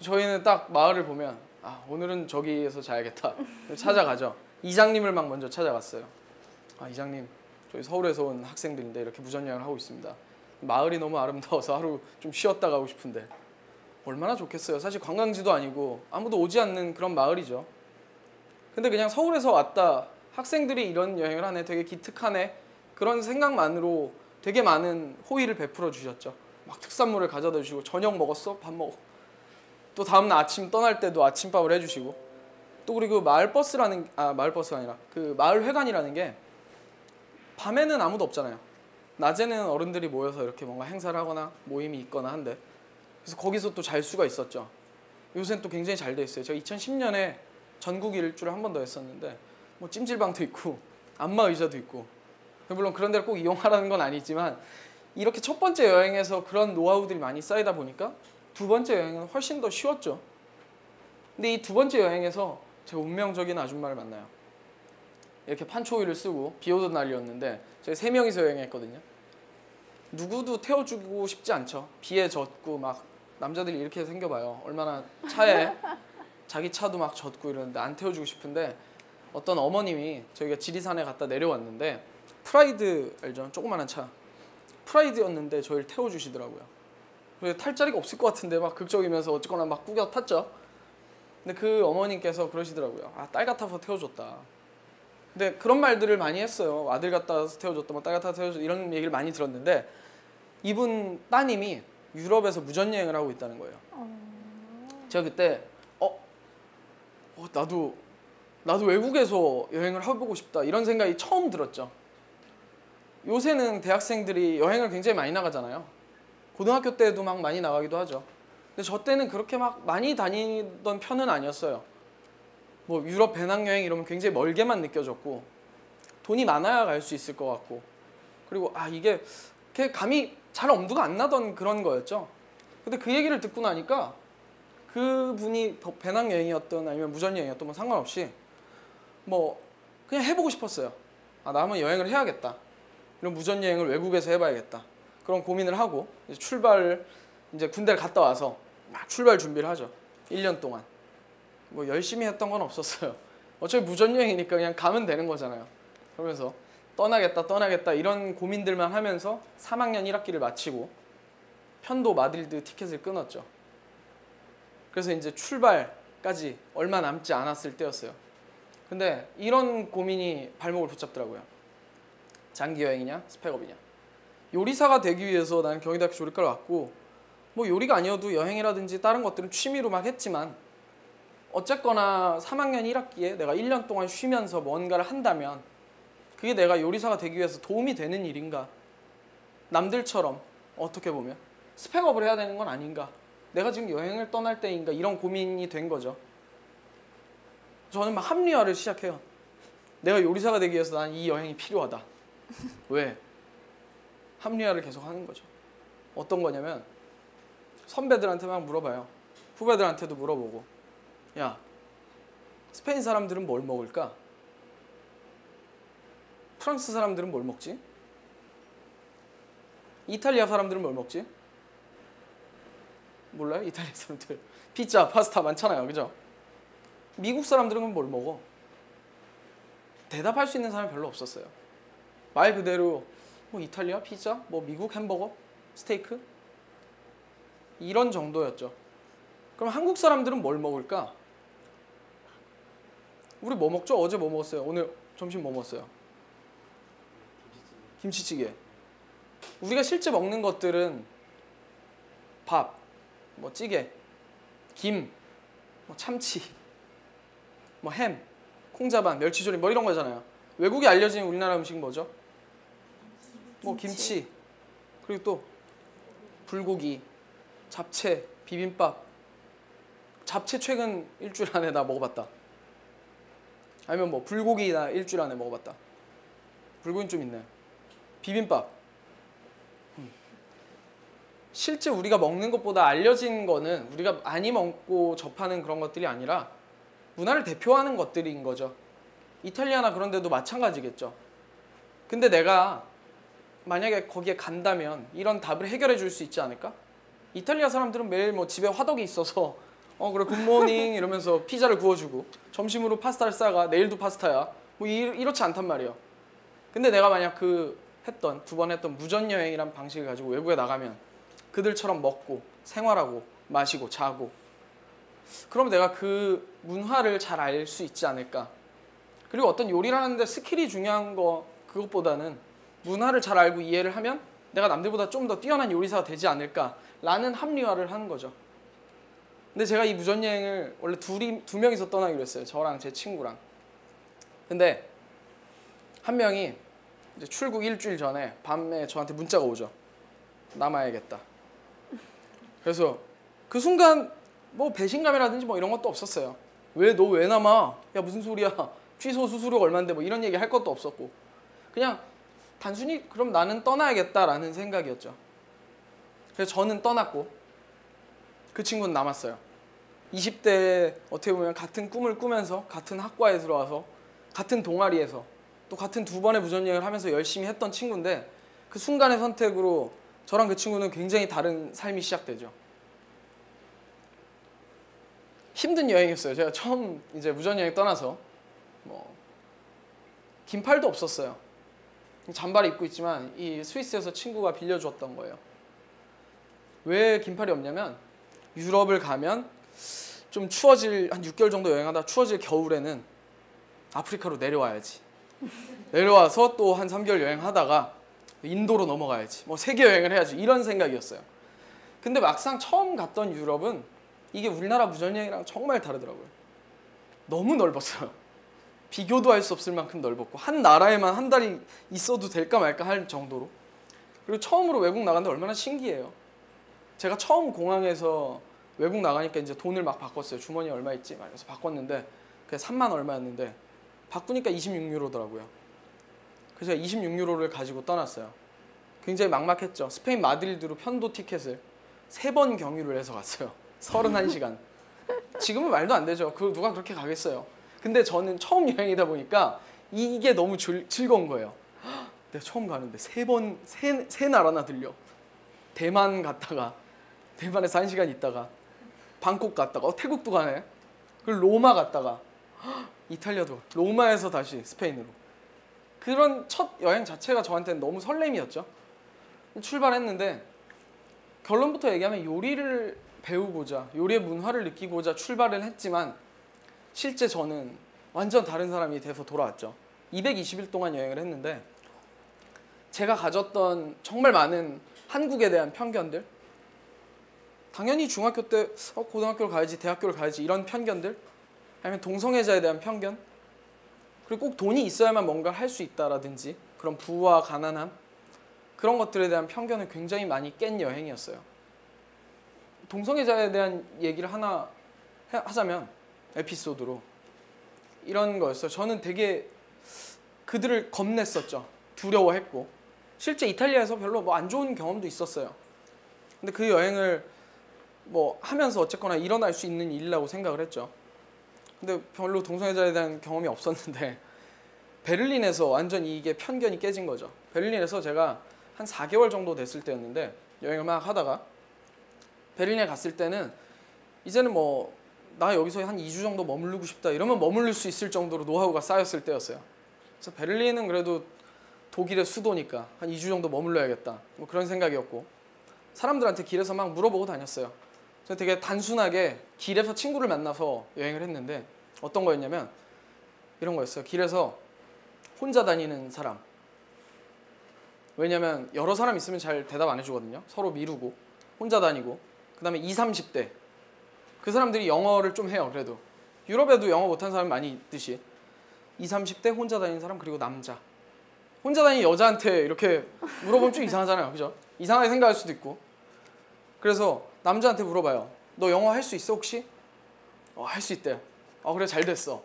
저희는 딱 마을을 보면 아 오늘은 저기에서 자야겠다 찾아가죠. 이장님을 막 먼저 찾아갔어요. 아 이장님 저희 서울에서 온 학생들인데 이렇게 무전 여행을 하고 있습니다. 마을이 너무 아름다워서 하루 좀 쉬었다 가고 싶은데 얼마나 좋겠어요. 사실 관광지도 아니고 아무도 오지 않는 그런 마을이죠. 근데 그냥 서울에서 왔다 학생들이 이런 여행을 하네 되게 기특하네 그런 생각만으로 되게 많은 호의를 베풀어 주셨죠. 막 특산물을 가져다 주시고 저녁 먹었어? 밥 먹어. 또 다음날 아침 떠날 때도 아침밥을 해주시고 또 그리고 마을 버스라는 아 마을 버스가 아니라 그 마을 회관이라는 게 밤에는 아무도 없잖아요. 낮에는 어른들이 모여서 이렇게 뭔가 행사를 하거나 모임이 있거나 한데 그래서 거기서 또 잘 수가 있었죠. 요새는 또 굉장히 잘 돼 있어요. 제가 2010년에 전국 일주를 한 번 더 했었는데 뭐 찜질방도 있고 안마 의자도 있고 물론 그런 데를 꼭 이용하라는 건 아니지만 이렇게 첫 번째 여행에서 그런 노하우들이 많이 쌓이다 보니까 두 번째 여행은 훨씬 더 쉬웠죠. 근데 이 두 번째 여행에서 제가 운명적인 아줌마를 만나요. 이렇게 판초이를 쓰고 비 오던 날이었는데 저희 세 명이서 여행했거든요. 누구도 태워주고 싶지 않죠. 비에 젖고 막 남자들이 이렇게 생겨봐요. 얼마나 차에 자기 차도 막 젖고 이러는데 안 태워주고 싶은데 어떤 어머님이 저희가 지리산에 갔다 내려왔는데 프라이드 알죠? 조그마한 차 프라이드였는데 저희를 태워주시더라고요. 그래서 탈 자리가 없을 것 같은데 막 극적이면서 어쨌거나 막 꾸겨 탔죠. 근데 그 어머님께서 그러시더라고요. 아, 딸 같아서 태워줬다. 근데 그런 말들을 많이 했어요. 아들 와서 태워줬다, 뭐딸 와서 태워줬다 이런 얘기를 많이 들었는데 이분 따님이 유럽에서 무전 여행을 하고 있다는 거예요. 제가 그때 어, 어 나도 나도 외국에서 여행을 해보고 싶다 이런 생각이 처음 들었죠. 요새는 대학생들이 여행을 굉장히 많이 나가잖아요. 고등학교 때도 막 많이 나가기도 하죠. 근데 저 때는 그렇게 막 많이 다니던 편은 아니었어요. 뭐 유럽 배낭여행 이러면 굉장히 멀게만 느껴졌고 돈이 많아야 갈 수 있을 것 같고 그리고 아 이게 그게 감이 잘 엄두가 안 나던 그런 거였죠. 근데 그 얘기를 듣고 나니까 그 분이 배낭여행이었던 아니면 무전여행이었던 뭐 상관없이 뭐 그냥 해보고 싶었어요. 아 나 한번 여행을 해야겠다. 이런 무전 여행을 외국에서 해봐야겠다. 그런 고민을 하고 이제 출발을 이제 군대를 갔다 와서 막 출발 준비를 하죠. 1년 동안. 뭐 열심히 했던 건 없었어요. 어차피 무전 여행이니까 그냥 가면 되는 거잖아요. 그러면서 떠나겠다 떠나겠다 이런 고민들만 하면서 3학년 1학기를 마치고 편도 마드리드 티켓을 끊었죠. 그래서 이제 출발까지 얼마 남지 않았을 때였어요. 근데 이런 고민이 발목을 붙잡더라고요. 장기 여행이냐 스펙업이냐. 요리사가 되기 위해서 나는 경희대학교 조리과를 왔고 뭐 요리가 아니어도 여행이라든지 다른 것들은 취미로 막 했지만 어쨌거나 3학년 1학기에 내가 1년 동안 쉬면서 뭔가를 한다면 그게 내가 요리사가 되기 위해서 도움이 되는 일인가? 남들처럼 어떻게 보면 스펙업을 해야 되는 건 아닌가? 내가 지금 여행을 떠날 때인가? 이런 고민이 된 거죠. 저는 막 합리화를 시작해요. 내가 요리사가 되기 위해서 난 이 여행이 필요하다. 왜? 합리화를 계속 하는 거죠. 어떤 거냐면 선배들한테 막 물어봐요. 후배들한테도 물어보고. 야, 스페인 사람들은 뭘 먹을까? 프랑스 사람들은 뭘 먹지? 이탈리아 사람들은 뭘 먹지? 몰라요? 이탈리아 사람들. 피자, 파스타 많잖아요. 그죠? 미국 사람들은 뭘 먹어? 대답할 수 있는 사람이 별로 없었어요. 말 그대로 뭐 이탈리아 피자, 뭐 미국 햄버거, 스테이크 이런 정도였죠. 그럼 한국 사람들은 뭘 먹을까? 우리 뭐 먹죠? 어제 뭐 먹었어요? 오늘 점심 뭐 먹었어요? 김치찌개. 우리가 실제 먹는 것들은 밥, 뭐 찌개, 김, 뭐 참치, 뭐 햄, 콩자반, 멸치조림 뭐 이런 거잖아요. 외국에 알려진 우리나라 음식 뭐죠? 뭐 김치, 그리고 또 불고기, 잡채, 비빔밥. 잡채 최근 일주일 안에 나 먹어봤다. 아니면 뭐 불고기 나 일주일 안에 먹어봤다. 불고기 좀 있네. 비빔밥. 음. 실제 우리가 먹는 것보다 알려진 거는 우리가 많이 먹고 접하는 그런 것들이 아니라 문화를 대표하는 것들인 거죠. 이탈리아나 그런 데도 마찬가지겠죠. 근데 내가 만약에 거기에 간다면 이런 답을 해결해 줄 수 있지 않을까? 이탈리아 사람들은 매일 뭐 집에 화덕이 있어서 어 그래 good morning 이러면서 피자를 구워주고 점심으로 파스타를 싸가 내일도 파스타야 뭐 이, 이렇지 않단 말이에요. 근데 내가 만약 그 했던 두 번 했던 무전 여행이란 방식을 가지고 외국에 나가면 그들처럼 먹고 생활하고 마시고 자고 그럼 내가 그 문화를 잘 알 수 있지 않을까? 그리고 어떤 요리를 하는데 스킬이 중요한 거 그것보다는 문화를 잘 알고 이해를 하면 내가 남들보다 좀 더 뛰어난 요리사가 되지 않을까라는 합리화를 하는 거죠. 근데 제가 이 무전 여행을 원래 둘이 두 명이서 떠나기로 했어요. 저랑 제 친구랑. 근데 한 명이 이제 출국 일주일 전에 밤에 저한테 문자가 오죠. 남아야겠다. 그래서 그 순간 뭐 배신감이라든지 뭐 이런 것도 없었어요. 왜 너 왜 남아? 야 무슨 소리야? 취소 수수료 얼마인데 뭐 이런 얘기 할 것도 없었고 그냥 단순히 그럼 나는 떠나야겠다라는 생각이었죠. 그래서 저는 떠났고 그 친구는 남았어요. 20대 어떻게 보면 같은 꿈을 꾸면서 같은 학과에 들어와서 같은 동아리에서 또 같은 두 번의 무전여행을 하면서 열심히 했던 친구인데 그 순간의 선택으로 저랑 그 친구는 굉장히 다른 삶이 시작되죠. 힘든 여행이었어요. 제가 처음 이제 무전여행 떠나서 뭐 긴팔도 없었어요. 잠바를 입고 있지만 이 스위스에서 친구가 빌려주었던 거예요. 왜 긴팔이 없냐면 유럽을 가면 좀 추워질 한 6개월 정도 여행하다 추워질 겨울에는 아프리카로 내려와야지. 내려와서 또 한 3개월 여행하다가 인도로 넘어가야지. 뭐 세계 여행을 해야지. 이런 생각이었어요. 근데 막상 처음 갔던 유럽은 이게 우리나라 무전여행이랑 정말 다르더라고요. 너무 넓었어요. 비교도 할 수 없을 만큼 넓었고 한 나라에만 한 달이 있어도 될까 말까 할 정도로 그리고 처음으로 외국 나갔는데 얼마나 신기해요. 제가 처음 공항에서 외국 나가니까 이제 돈을 막 바꿨어요. 주머니에 얼마 있지? 막 그래서 바꿨는데 그게 3만 얼마였는데 바꾸니까 26유로더라고요. 그래서 제가 26유로를 가지고 떠났어요. 굉장히 막막했죠. 스페인 마드리드로 편도 티켓을 세 번 경유를 해서 갔어요. 31시간. 지금은 말도 안 되죠. 그 누가 그렇게 가겠어요. 근데 저는 처음 여행이다 보니까 이게 너무 즐, 즐거운 거예요. 헉, 내가 처음 가는데 세 번, 세, 세 나라나 들려. 대만 갔다가 대만에서 한 시간 있다가 방콕 갔다가 어, 태국도 가네. 그리고 로마 갔다가 헉, 이탈리아도 로마에서 다시 스페인으로. 그런 첫 여행 자체가 저한테는 너무 설렘이었죠. 출발했는데 결론부터 얘기하면 요리를 배우고자 요리의 문화를 느끼고자 출발을 했지만 실제 저는 완전 다른 사람이 돼서 돌아왔죠. 220일 동안 여행을 했는데 제가 가졌던 정말 많은 한국에 대한 편견들 당연히 중학교 때 어, 고등학교를 가야지 대학교를 가야지 이런 편견들 아니면 동성애자에 대한 편견 그리고 꼭 돈이 있어야만 뭔가를 할 수 있다라든지 그런 부와 가난함 그런 것들에 대한 편견을 굉장히 많이 깬 여행이었어요. 동성애자에 대한 얘기를 하나 해- 하자면 에피소드로 이런 거였어요. 저는 되게 그들을 겁냈었죠. 두려워했고 실제 이탈리아에서 별로 뭐 안 좋은 경험도 있었어요. 근데 그 여행을 뭐 하면서 어쨌거나 일어날 수 있는 일이라고 생각을 했죠. 근데 별로 동성애자에 대한 경험이 없었는데 베를린에서 완전 이게 편견이 깨진 거죠. 베를린에서 제가 한 4개월 정도 됐을 때였는데 여행을 막 하다가 베를린에 갔을 때는 이제는 뭐 나 여기서 한 2주 정도 머무르고 싶다 이러면 머무를 수 있을 정도로 노하우가 쌓였을 때였어요. 그래서 베를린은 그래도 독일의 수도니까 한 2주 정도 머물러야겠다. 뭐 그런 생각이었고 사람들한테 길에서 막 물어보고 다녔어요. 저 되게 단순하게 길에서 친구를 만나서 여행을 했는데 어떤 거였냐면 이런 거였어요. 길에서 혼자 다니는 사람. 왜냐면 여러 사람 있으면 잘 대답 안 해주거든요. 서로 미루고 혼자 다니고 그 다음에 20, 30대 그 사람들이 영어를 좀 해요. 그래도 유럽에도 영어 못하는 사람 많이 있듯이 20, 30대 혼자 다니는 사람 그리고 남자 혼자 다니는 여자한테 이렇게 물어보면 좀 이상하잖아요. 그죠? 이상하게 생각할 수도 있고 그래서 남자한테 물어봐요. 너 영어 할 수 있어 혹시? 어, 할 수 있대. 어 그래 잘 됐어.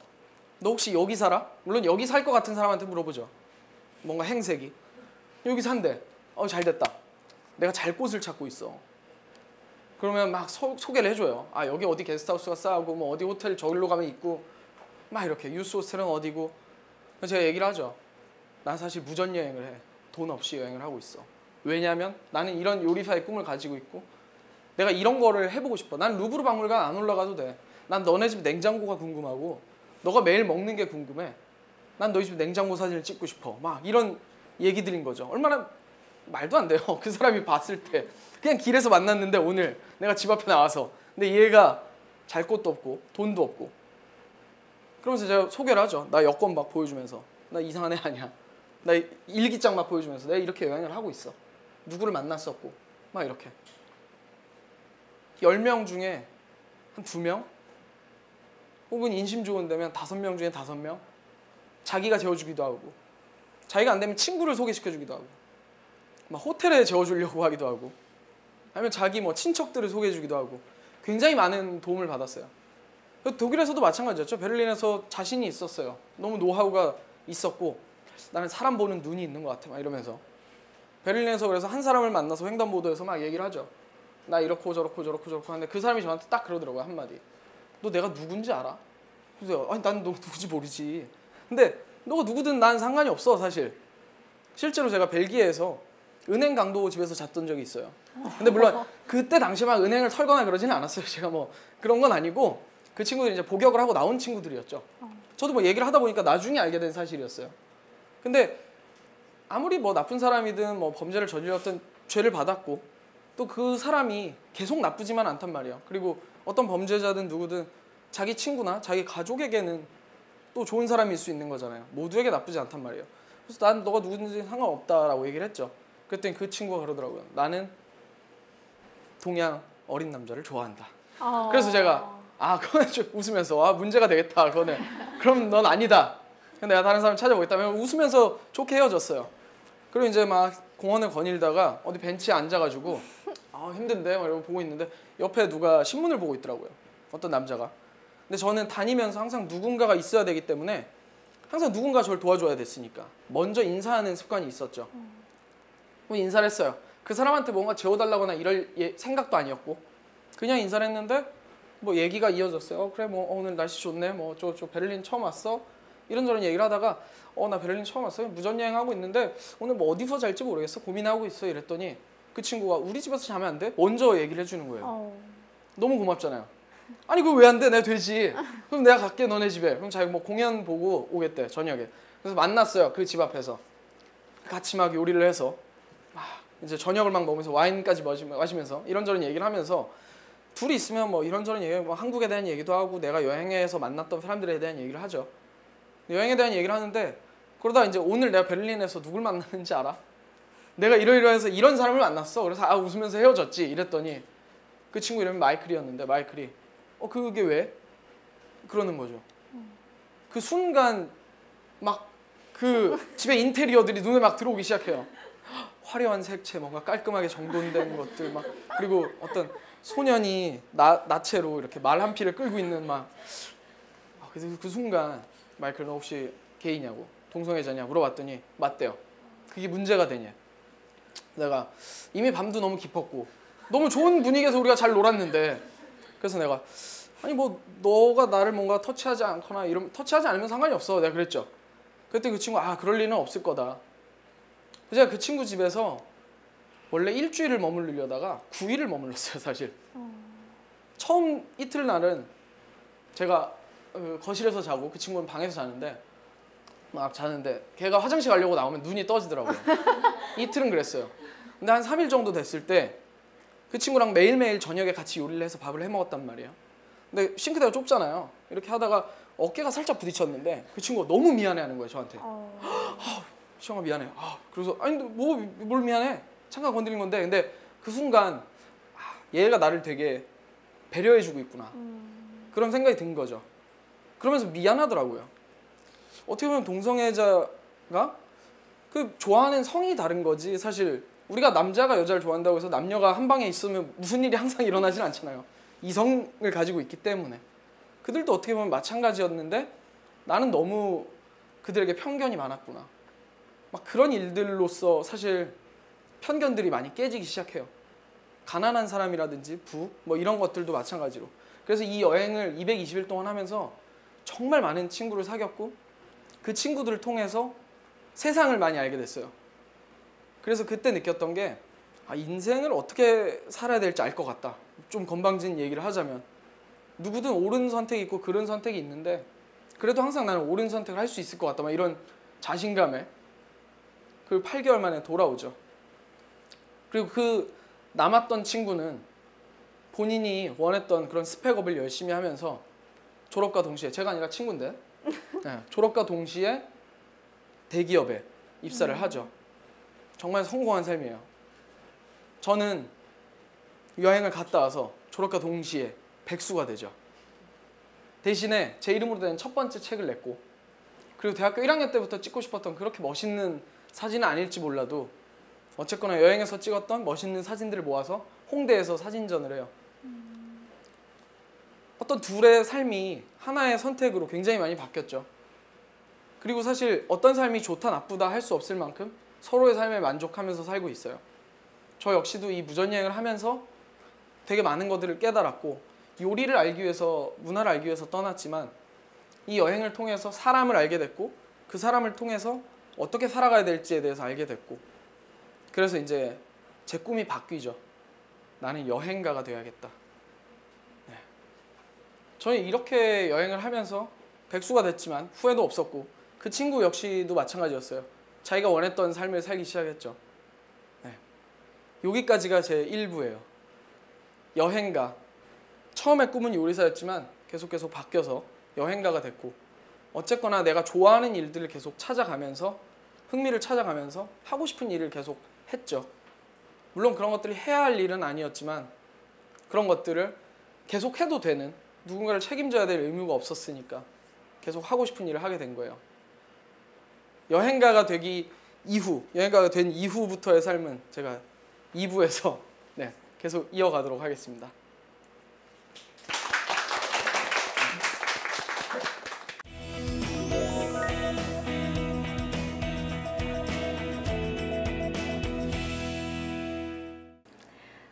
너 혹시 여기 살아? 물론 여기 살 것 같은 사람한테 물어보죠. 뭔가 행색이 여기 산대. 어 잘 됐다. 내가 잘 곳을 찾고 있어. 그러면 막 소, 소개를 해줘요. 아 여기 어디 게스트하우스가 싸고 뭐 어디 호텔 저기로 가면 있고 막 이렇게 유스 호텔은 어디고. 그래서 제가 얘기를 하죠. 난 사실 무전 여행을 해. 돈 없이 여행을 하고 있어. 왜냐하면 나는 이런 요리사의 꿈을 가지고 있고 내가 이런 거를 해보고 싶어. 난 루브르 박물관 안 올라가도 돼. 난 너네 집 냉장고가 궁금하고 너가 매일 먹는 게 궁금해. 난 너희 집 냉장고 사진을 찍고 싶어. 막 이런 얘기들인 거죠. 얼마나 말도 안 돼요. 그 사람이 봤을 때. 그냥 길에서 만났는데 오늘 내가 집 앞에 나와서. 근데 얘가 잘 곳도 없고 돈도 없고. 그러면서 제가 소개를 하죠. 나 여권 막 보여주면서. 나 이상한 애 아니야. 나 일기장 막 보여주면서 내가 이렇게 여행을 하고 있어. 누구를 만났었고. 막 이렇게. 10명 중에 한 2명? 혹은 인심 좋은 데면 5명 중에 5명? 자기가 재워주기도 하고. 자기가 안 되면 친구를 소개시켜주기도 하고 막 호텔에 재워주려고 하기도 하고 아니면 자기 뭐 친척들을 소개해주기도 하고 굉장히 많은 도움을 받았어요. 그 독일에서도 마찬가지였죠. 베를린에서 자신이 있었어요. 너무 노하우가 있었고 나는 사람 보는 눈이 있는 것 같아 막 이러면서 베를린에서 그래서 한 사람을 만나서 횡단보도에서 막 얘기를 하죠. 나 이렇고 저렇고 저렇고 저렇고 하는데 그 사람이 저한테 딱 그러더라고요 한마디. 너 내가 누군지 알아? 그래서 아니 난 너 누군지 모르지. 근데 너가 누구든 난 상관이 없어 사실. 실제로 제가 벨기에에서 은행 강도 집에서 잤던 적이 있어요. 근데 물론 그때 당시에 막 은행을 털거나 그러지는 않았어요. 제가 뭐 그런 건 아니고 그 친구들이 이제 복역을 하고 나온 친구들이었죠. 저도 뭐 얘기를 하다 보니까 나중에 알게 된 사실이었어요. 근데 아무리 뭐 나쁜 사람이든 뭐 범죄를 저질렀든 죄를 받았고 또 그 사람이 계속 나쁘지만 않단 말이에요. 그리고 어떤 범죄자든 누구든 자기 친구나 자기 가족에게는 또 좋은 사람일 수 있는 거잖아요. 모두에게 나쁘지 않단 말이에요. 그래서 난 너가 누구든지 상관없다라고 얘기를 했죠. 그랬더니 그 친구가 그러더라고요. 나는 동양 어린 남자를 좋아한다. 어. 그래서 제가 아 그거는 좀 웃으면서 아 문제가 되겠다 그거는. 그럼 넌 아니다. 근데 내가 다른 사람 찾아보겠다면 웃으면서 좋게 헤어졌어요. 그리고 이제 막 공원을 거닐다가 어디 벤치에 앉아가지고 아 힘든데? 막 이러고 보고 있는데 옆에 누가 신문을 보고 있더라고요. 어떤 남자가. 근데 저는 다니면서 항상 누군가가 있어야 되기 때문에 항상 누군가 저를 도와줘야 됐으니까. 먼저 인사하는 습관이 있었죠. 뭐 인사를 했어요 그 사람한테 뭔가 재워달라거나 이럴 예- 생각도 아니었고 그냥 인사를 했는데 뭐 얘기가 이어졌어요. 어, 그래 뭐 어, 오늘 날씨 좋네. 뭐저저 베를린 처음 왔어. 이런저런 얘기를 하다가 어 나 베를린 처음 왔어요. 무전 여행 하고 있는데 오늘 뭐 어디서 잘지 모르겠어. 고민하고 있어. 이랬더니 그그 친구가 우리 집에서 자면 안 돼? 먼저 얘기를 해주는 거예요. 어. 너무 고맙잖아요. 아니 그거 왜 안 돼? 내가 되지. 그럼 내가 갈게 너네 집에. 그럼 자기 뭐 공연 보고 오겠대 저녁에. 그래서 만났어요 그 집 앞에서. 같이 막 요리를 해서 막 이제 저녁을 막 먹으면서 와인까지 마시- 마시면서 이런저런 얘기를 하면서 둘이 있으면 뭐 이런저런 얘기, 뭐 한국에 대한 얘기도 하고 내가 여행에서 만났던 사람들에 대한 얘기를 하죠. 여행에 대한 얘기를 하는데 그러다 이제 오늘 내가 베를린에서 누굴 만났는지 알아? 내가 이러이러해서 이런 사람을 만났어. 그래서 아 웃으면서 헤어졌지. 이랬더니 그 친구 이름이 마이클이었는데 마이클이 어 그게 왜? 그러는 거죠. 그 순간 막 그 집의 인테리어들이 눈에 막 들어오기 시작해요. 화려한 색채, 뭔가 깔끔하게 정돈된 것들 막 그리고 어떤 소년이 나, 나체로 이렇게 말 한 피를 끌고 있는 막 아, 그래서 그 순간 마이클 너 혹시 게이냐고 동성애자냐 물어봤더니 맞대요. 그게 문제가 되냐? 내가 이미 밤도 너무 깊었고 너무 좋은 분위기에서 우리가 잘 놀았는데 그래서 내가 아니 뭐 너가 나를 뭔가 터치하지 않거나 이런 터치하지 않으면 상관이 없어 내가 그랬죠. 그때 그 친구 아 그럴 리는 없을 거다. 제가 그 친구 집에서 원래 일주일을 머무르려다가 9일을 머물렀어요 사실. 처음 이틀 날은 제가 어, 거실에서 자고 그 친구는 방에서 자는데 막 자는데 걔가 화장실 가려고 나오면 눈이 떠지더라고요. 이틀은 그랬어요. 근데 한 3일 정도 됐을 때 그 친구랑 매일매일 저녁에 같이 요리를 해서 밥을 해 먹었단 말이에요. 근데 싱크대가 좁잖아요. 이렇게 하다가 어깨가 살짝 부딪혔는데 그 친구가 너무 미안해하는 거예요 저한테. 어. 시영아 미안해. 아, 그래서 아니 뭐뭘 미안해? 잠깐 건드린 건데 근데 그 순간 아, 얘가 나를 되게 배려해주고 있구나. 그런 생각이 든 거죠. 그러면서 미안하더라고요. 어떻게 보면 동성애자가 그 좋아하는 성이 다른 거지 사실 우리가 남자가 여자를 좋아한다고 해서 남녀가 한 방에 있으면 무슨 일이 항상 일어나진 않잖아요. 이성을 가지고 있기 때문에 그들도 어떻게 보면 마찬가지였는데 나는 너무 그들에게 편견이 많았구나. 막 그런 일들로서 사실 편견들이 많이 깨지기 시작해요. 가난한 사람이라든지 부 뭐 이런 것들도 마찬가지로. 그래서 이 여행을 220일 동안 하면서 정말 많은 친구를 사귀었고 그 친구들을 통해서 세상을 많이 알게 됐어요. 그래서 그때 느꼈던 게 아, 인생을 어떻게 살아야 될지 알 것 같다. 좀 건방진 얘기를 하자면 누구든 옳은 선택이 있고 그른 선택이 있는데 그래도 항상 나는 옳은 선택을 할 수 있을 것 같다. 막 이런 자신감에 그 8개월 만에 돌아오죠. 그리고 그 남았던 친구는 본인이 원했던 그런 스펙업을 열심히 하면서 졸업과 동시에 제가 아니라 친구인데 네, 졸업과 동시에 대기업에 입사를 하죠. 정말 성공한 삶이에요. 저는 여행을 갔다 와서 졸업과 동시에 백수가 되죠. 대신에 제 이름으로 된 첫 번째 책을 냈고 그리고 대학교 1학년 때부터 찍고 싶었던 그렇게 멋있는 사진은 아닐지 몰라도 어쨌거나 여행에서 찍었던 멋있는 사진들을 모아서 홍대에서 사진전을 해요. 어떤 둘의 삶이 하나의 선택으로 굉장히 많이 바뀌었죠. 그리고 사실 어떤 삶이 좋다 나쁘다 할 수 없을 만큼 서로의 삶에 만족하면서 살고 있어요. 저 역시도 이 무전여행을 하면서 되게 많은 것들을 깨달았고 요리를 알기 위해서 문화를 알기 위해서 떠났지만 이 여행을 통해서 사람을 알게 됐고 그 사람을 통해서 어떻게 살아가야 될지에 대해서 알게 됐고 그래서 이제 제 꿈이 바뀌죠. 나는 여행가가 되어야겠다. 네. 저는 이렇게 여행을 하면서 백수가 됐지만 후회도 없었고 그 친구 역시도 마찬가지였어요. 자기가 원했던 삶을 살기 시작했죠. 네. 여기까지가 제 1부예요. 여행가. 처음에 꿈은 요리사였지만 계속 계속 바뀌어서 여행가가 됐고 어쨌거나 내가 좋아하는 일들을 계속 찾아가면서 흥미를 찾아가면서 하고 싶은 일을 계속 했죠. 물론 그런 것들이 해야 할 일은 아니었지만 그런 것들을 계속 해도 되는 누군가를 책임져야 될 의무가 없었으니까 계속 하고 싶은 일을 하게 된 거예요. 여행가가 되기 이후, 여행가가 된 이후부터의 삶은 제가 2부에서 네, 계속 이어가도록 하겠습니다.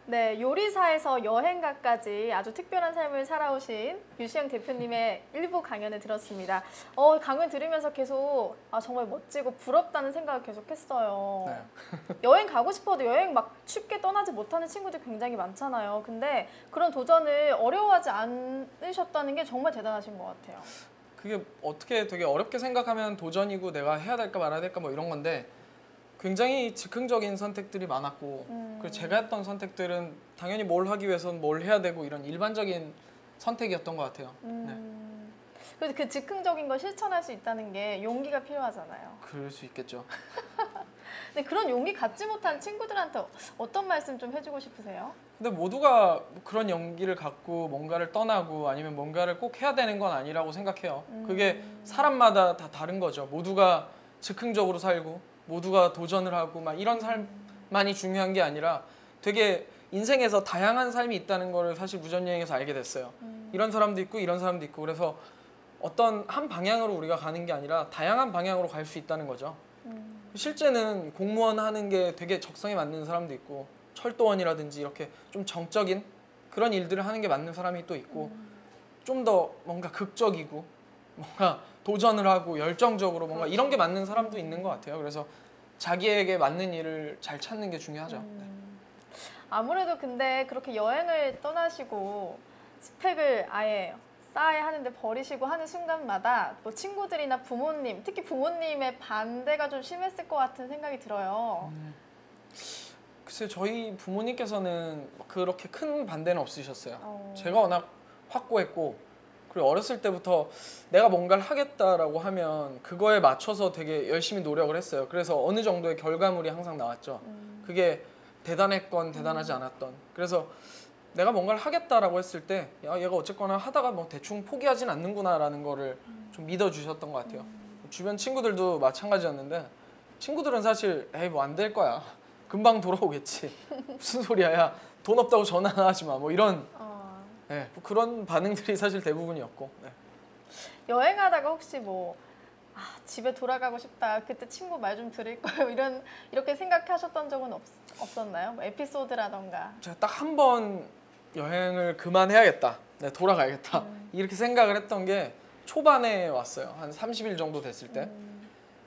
네, 요리사에서 여행가까지 아주 특별한 삶을 살아오신 유시영 대표님의 일부 강연을 들었습니다. 어, 강연 들으면서 계속 아, 정말 멋지고 부럽다는 생각을 계속 했어요. 네. 여행 가고 싶어도 여행 막 쉽게 떠나지 못하는 친구들 굉장히 많잖아요. 근데 그런 도전을 어려워하지 않으셨다는 게 정말 대단하신 것 같아요. 그게 어떻게 되게 어렵게 생각하면 도전이고 내가 해야 될까 말아야 될까 뭐 이런 건데 굉장히 즉흥적인 선택들이 많았고 음. 그리고 제가 했던 선택들은 당연히 뭘 하기 위해서는 뭘 해야 되고 이런 일반적인 선택이었던 것 같아요. 네. 음. 그래서 그 즉흥적인 걸 실천할 수 있다는 게 용기가 필요하잖아요. 그럴 수 있겠죠. 근데 그런 용기 갖지 못한 친구들한테 어떤 말씀 좀 해주고 싶으세요? 근데 모두가 그런 용기를 갖고 뭔가를 떠나고 아니면 뭔가를 꼭 해야 되는 건 아니라고 생각해요. 그게 사람마다 다 다른 거죠. 모두가 즉흥적으로 살고 모두가 도전을 하고 막 이런 삶만이 중요한 게 아니라 되게 인생에서 다양한 삶이 있다는 거를 사실 무전여행에서 알게 됐어요. 이런 사람도 있고 이런 사람도 있고 그래서 어떤 한 방향으로 우리가 가는 게 아니라 다양한 방향으로 갈 수 있다는 거죠. 실제는 공무원 하는 게 되게 적성에 맞는 사람도 있고 철도원이라든지 이렇게 좀 정적인 그런 일들을 하는 게 맞는 사람이 또 있고 좀더 뭔가 극적이고 뭔가 도전을 하고 열정적으로 뭔가 이런 게 맞는 사람도 있는 것 같아요. 그래서 자기에게 맞는 일을 잘 찾는 게 중요하죠. 네. 아무래도 근데 그렇게 여행을 떠나시고 스펙을 아예 쌓아야 하는데 버리시고 하는 순간마다 뭐 친구들이나 부모님, 특히 부모님의 반대가 좀 심했을 것 같은 생각이 들어요. 글쎄 저희 부모님께서는 그렇게 큰 반대는 없으셨어요. 어. 제가 워낙 확고했고 그리고 어렸을 때부터 내가 뭔가를 하겠다라고 하면 그거에 맞춰서 되게 열심히 노력을 했어요. 그래서 어느 정도의 결과물이 항상 나왔죠. 그게 대단했건 대단하지 않았던. 그래서 내가 뭔가를 하겠다라고 했을 때, 야 얘가 어쨌거나 하다가 뭐 대충 포기하진 않는구나라는 거를 좀 믿어주셨던 것 같아요. 주변 친구들도 마찬가지였는데 친구들은 사실 에이 뭐 안 될 거야. 금방 돌아오겠지. 무슨 소리야? 야 돈 없다고 전화 하지 마. 뭐 이런 어. 네, 뭐 그런 반응들이 사실 대부분이었고. 네. 여행하다가 혹시 뭐 아, 집에 돌아가고 싶다. 그때 친구 말 좀 들을 거예요. 이런 이렇게 생각하셨던 적은 없, 없었나요? 뭐 에피소드라던가. 제가 딱 한 번 여행을 그만해야겠다. 네, 돌아가야겠다. 이렇게 생각을 했던 게 초반에 왔어요. 한 30일 정도 됐을 때.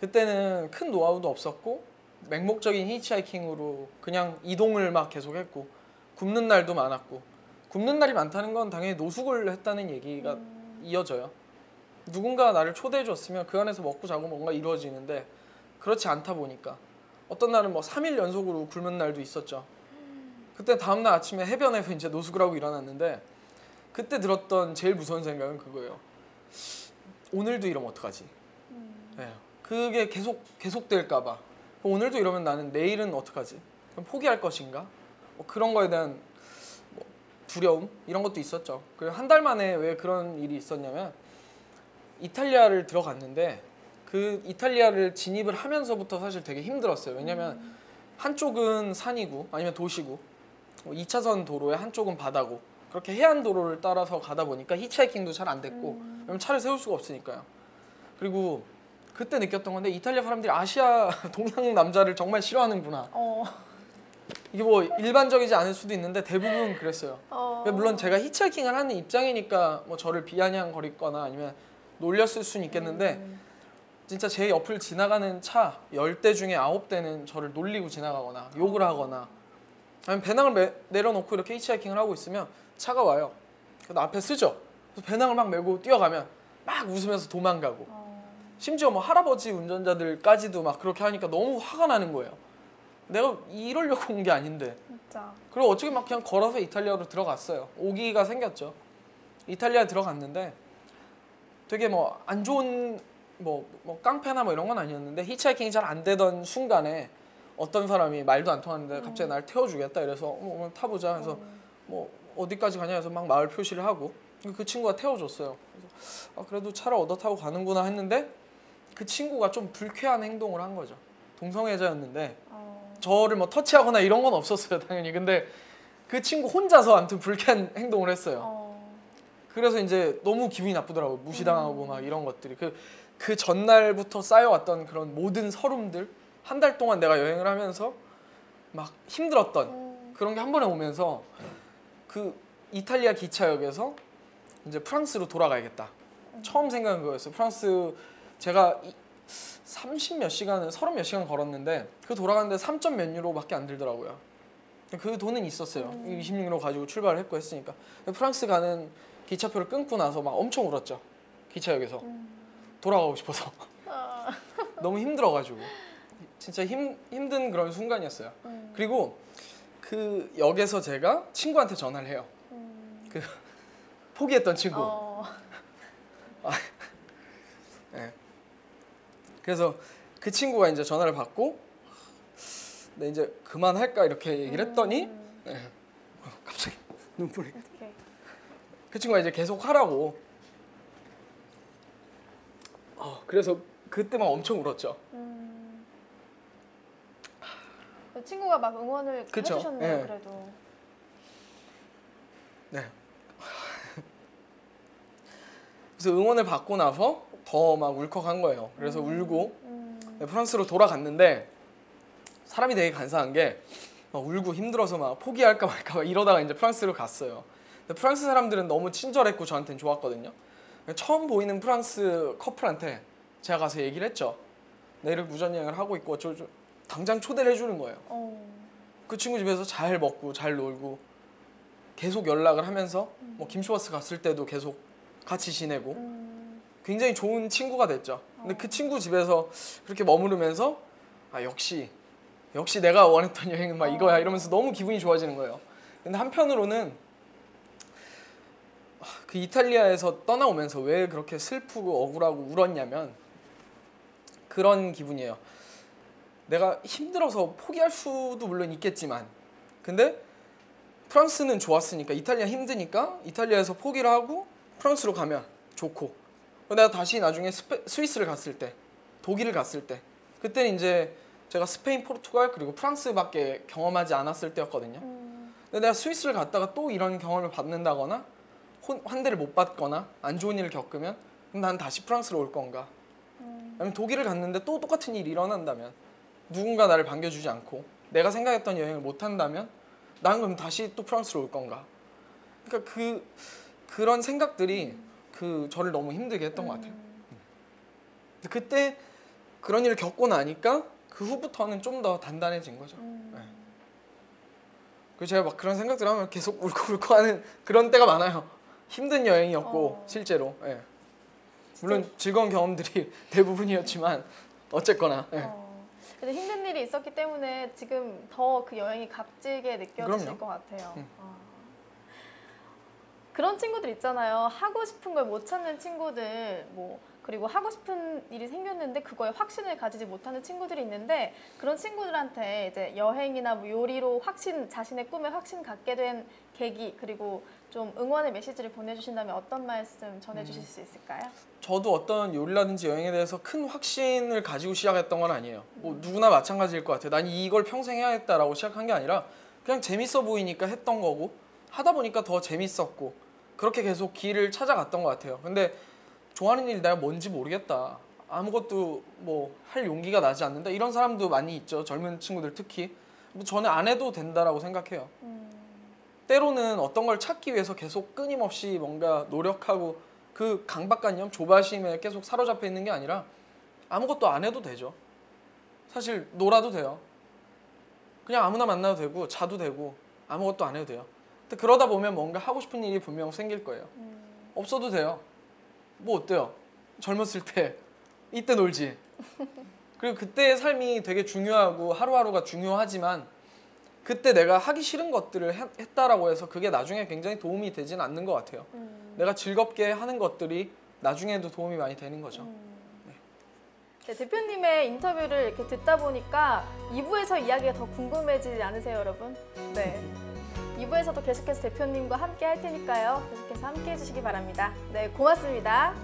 그때는 큰 노하우도 없었고 맹목적인 히치하이킹으로 그냥 이동을 막 계속했고 굶는 날도 많았고 굶는 날이 많다는 건 당연히 노숙을 했다는 얘기가 이어져요. 누군가 나를 초대해 줬으면 그 안에서 먹고 자고 뭔가 이루어지는데 그렇지 않다 보니까 어떤 날은 뭐 3일 연속으로 굶은 날도 있었죠. 그때 다음 날 아침에 해변에서 이제 노숙을 하고 일어났는데 그때 들었던 제일 무서운 생각은 그거예요. 오늘도 이러면 어떡하지? 네. 그게 계속 계속될까 봐. 오늘도 이러면 나는 내일은 어떡하지? 그럼 포기할 것인가? 뭐 그런 거에 대한 뭐 두려움 이런 것도 있었죠. 그리고 한 달 만에 왜 그런 일이 있었냐면 이탈리아를 들어갔는데 그 이탈리아를 진입을 하면서부터 사실 되게 힘들었어요. 왜냐면 한쪽은 산이고 아니면 도시고 2차선 도로에 한쪽은 바다고 그렇게 해안 도로를 따라서 가다 보니까 히치하이킹도 잘 안 됐고 왜냐면 차를 세울 수가 없으니까요. 그리고 그때 느꼈던 건데 이탈리아 사람들이 아시아 동양 남자를 정말 싫어하는구나. 어. 이게 뭐 일반적이지 않을 수도 있는데 대부분 그랬어요. 어. 그러니까 물론 제가 히치하이킹을 하는 입장이니까 뭐 저를 비아냥거리거나 아니면 놀렸을 수는 있겠는데 진짜 제 옆을 지나가는 차 10대 중에 9대는 저를 놀리고 지나가거나 욕을 하거나 아니면 배낭을 매- 내려놓고 이렇게 히치하이킹을 하고 있으면 차가 와요. 그래서 앞에 쓰죠. 그래서 배낭을 막 메고 뛰어가면 막 웃으면서 도망가고 어. 심지어 뭐 할아버지 운전자들까지도 막 그렇게 하니까 너무 화가 나는 거예요. 내가 이러려고 온 게 아닌데 진짜. 그리고 어떻게 막 그냥 걸어서 이탈리아로 들어갔어요. 오기가 생겼죠. 이탈리아 들어갔는데 되게 뭐 안 좋은 뭐, 뭐 깡패나 뭐 이런 건 아니었는데 히치하이킹이 잘 안 되던 순간에 어떤 사람이 말도 안 통하는데 갑자기 날 태워주겠다 이래서 어, 어, 타보자 해서 뭐 어디까지 가냐 해서 막 마을 표시를 하고 그 친구가 태워줬어요. 그래서 아, 그래도 차를 얻어 타고 가는구나 했는데 그 친구가 좀 불쾌한 행동을 한 거죠. 동성애자였는데 어. 저를 뭐 터치하거나 이런 건 없었어요 당연히 근데 그 친구 혼자서 아무튼 불쾌한 행동을 했어요 어. 그래서 이제 너무 기분이 나쁘더라고요 무시당하고 막 이런 것들이 그, 그 전날부터 쌓여왔던 그런 모든 서름들 한 달 동안 내가 여행을 하면서 막 힘들었던 음. 그런 게 한 번에 오면서 그 이탈리아 기차역에서 이제 프랑스로 돌아가야겠다. 처음 생각한 거였어요. 프랑스 제가 30 몇 시간을 30 몇 시간 걸었는데 그 돌아가는데 3점 몇 유로밖에 안 들더라고요. 그 돈은 있었어요. 26유로 가지고 출발을 했고 했으니까. 프랑스 가는 기차표를 끊고 나서 막 엄청 울었죠. 기차역에서 돌아가고 싶어서 너무 힘들어가지고 진짜 힘 힘든 그런 순간이었어요. 그리고 그 역에서 제가 친구한테 전화를 해요. 그 포기했던 친구. 어, 예. 그래서 그 친구가 이제 전화를 받고 네 이제 그만할까 이렇게 얘기를 했더니 예. 어, 갑자기 눈물이 어떡해. 그 친구가 이제 계속 하라고 어, 그래서 그때만 엄청 울었죠 그 친구가 막 응원을 그쵸, 해주셨네요. 예. 그래도. 네 그래서 응원을 받고 나서 더 막 울컥한 거예요 그래서 울고 음, 네, 프랑스로 돌아갔는데 사람이 되게 간사한 게 막 울고 힘들어서 막 포기할까 말까 막 이러다가 이제 프랑스로 갔어요. 근데 프랑스 사람들은 너무 친절했고 저한테는 좋았거든요. 처음 보이는 프랑스 커플한테 제가 가서 얘기를 했죠. 내일 무전 여행을 하고 있고 저, 저 당장 초대를 해주는 거예요. 어, 그 친구 집에서 잘 먹고 잘 놀고 계속 연락을 하면서 뭐 김슈버스 갔을 때도 계속 같이 지내고 음, 굉장히 좋은 친구가 됐죠. 근데 그 친구 집에서 그렇게 머무르면서 아 역시 역시 내가 원했던 여행은 막 이거야 이러면서 너무 기분이 좋아지는 거예요. 근데 한편으로는 아, 그 이탈리아에서 떠나오면서 왜 그렇게 슬프고 억울하고 울었냐면 그런 기분이에요. 내가 힘들어서 포기할 수도 물론 있겠지만 근데 프랑스는 좋았으니까 이탈리아 힘드니까 이탈리아에서 포기를 하고 프랑스로 가면 좋고 내가 다시 나중에 스페, 스위스를 갔을 때 독일을 갔을 때 그때는 이제 제가 스페인, 포르투갈 그리고 프랑스밖에 경험하지 않았을 때였거든요. 음, 근데 내가 스위스를 갔다가 또 이런 경험을 받는다거나 혼- 환대를 못 받거나 안 좋은 일을 겪으면 그럼 난 다시 프랑스로 올 건가? 아니면 독일을 갔는데 또 똑같은 일이 일어난다면 누군가 나를 반겨주지 않고 내가 생각했던 여행을 못 한다면 나는 그럼 다시 또 프랑스로 올 건가? 그러니까 그 그런 생각들이 그 저를 너무 힘들게 했던 것 같아요. 근데 그때 그런 일을 겪고 나니까 그 후부터는 좀 더 단단해진 거죠. 음. 네. 그래서 제가 막 그런 생각들 하면 계속 울컥울컥하는 그런 때가 많아요. 힘든 여행이었고 어. 실제로. 예. 물론 즐거운 경험들이 대부분이었지만 어쨌거나. 예. 어. 근데 힘든 일이 있었기 때문에 지금 더 그 여행이 값지게 느껴지실 그럼요. 것 같아요. 음. 어. 그런 친구들 있잖아요. 하고 싶은 걸 못 찾는 친구들, 뭐 그리고 하고 싶은 일이 생겼는데 그거에 확신을 가지지 못하는 친구들이 있는데 그런 친구들한테 이제 여행이나 뭐 요리로 확신 자신의 꿈에 확신 갖게 된 계기 그리고 좀 응원의 메시지를 보내주신다면 어떤 말씀 전해주실 수 있을까요? 저도 어떤 요리라든지 여행에 대해서 큰 확신을 가지고 시작했던 건 아니에요. 뭐 누구나 마찬가지일 것 같아요. 난 이걸 평생 해야겠다라고 시작한 게 아니라 그냥 재밌어 보이니까 했던 거고 하다 보니까 더 재밌었고 그렇게 계속 길을 찾아갔던 것 같아요. 근데 좋아하는 일 내가 뭔지 모르겠다. 아무것도 뭐 할 용기가 나지 않는다. 이런 사람도 많이 있죠. 젊은 친구들 특히. 뭐 저는 안 해도 된다라고 생각해요. 때로는 어떤 걸 찾기 위해서 계속 끊임없이 뭔가 노력하고 그 강박관념, 조바심에 계속 사로잡혀 있는 게 아니라 아무것도 안 해도 되죠. 사실 놀아도 돼요. 그냥 아무나 만나도 되고 자도 되고 아무것도 안 해도 돼요. 그러다 보면 뭔가 하고 싶은 일이 분명 생길 거예요. 없어도 돼요. 뭐 어때요? 젊었을 때 이때 놀지. 그리고 그때의 삶이 되게 중요하고 하루하루가 중요하지만 그때 내가 하기 싫은 것들을 했- 했다라고 해서 그게 나중에 굉장히 도움이 되진 않는 것 같아요. 내가 즐겁게 하는 것들이 나중에도 도움이 많이 되는 거죠. 네, 대표님의 인터뷰를 이렇게 듣다 보니까 2부에서 이야기가 더 궁금해지지 않으세요, 여러분? 네. 2부에서도 계속해서 대표님과 함께 할 테니까요. 계속해서 함께 해주시기 바랍니다. 네, 고맙습니다.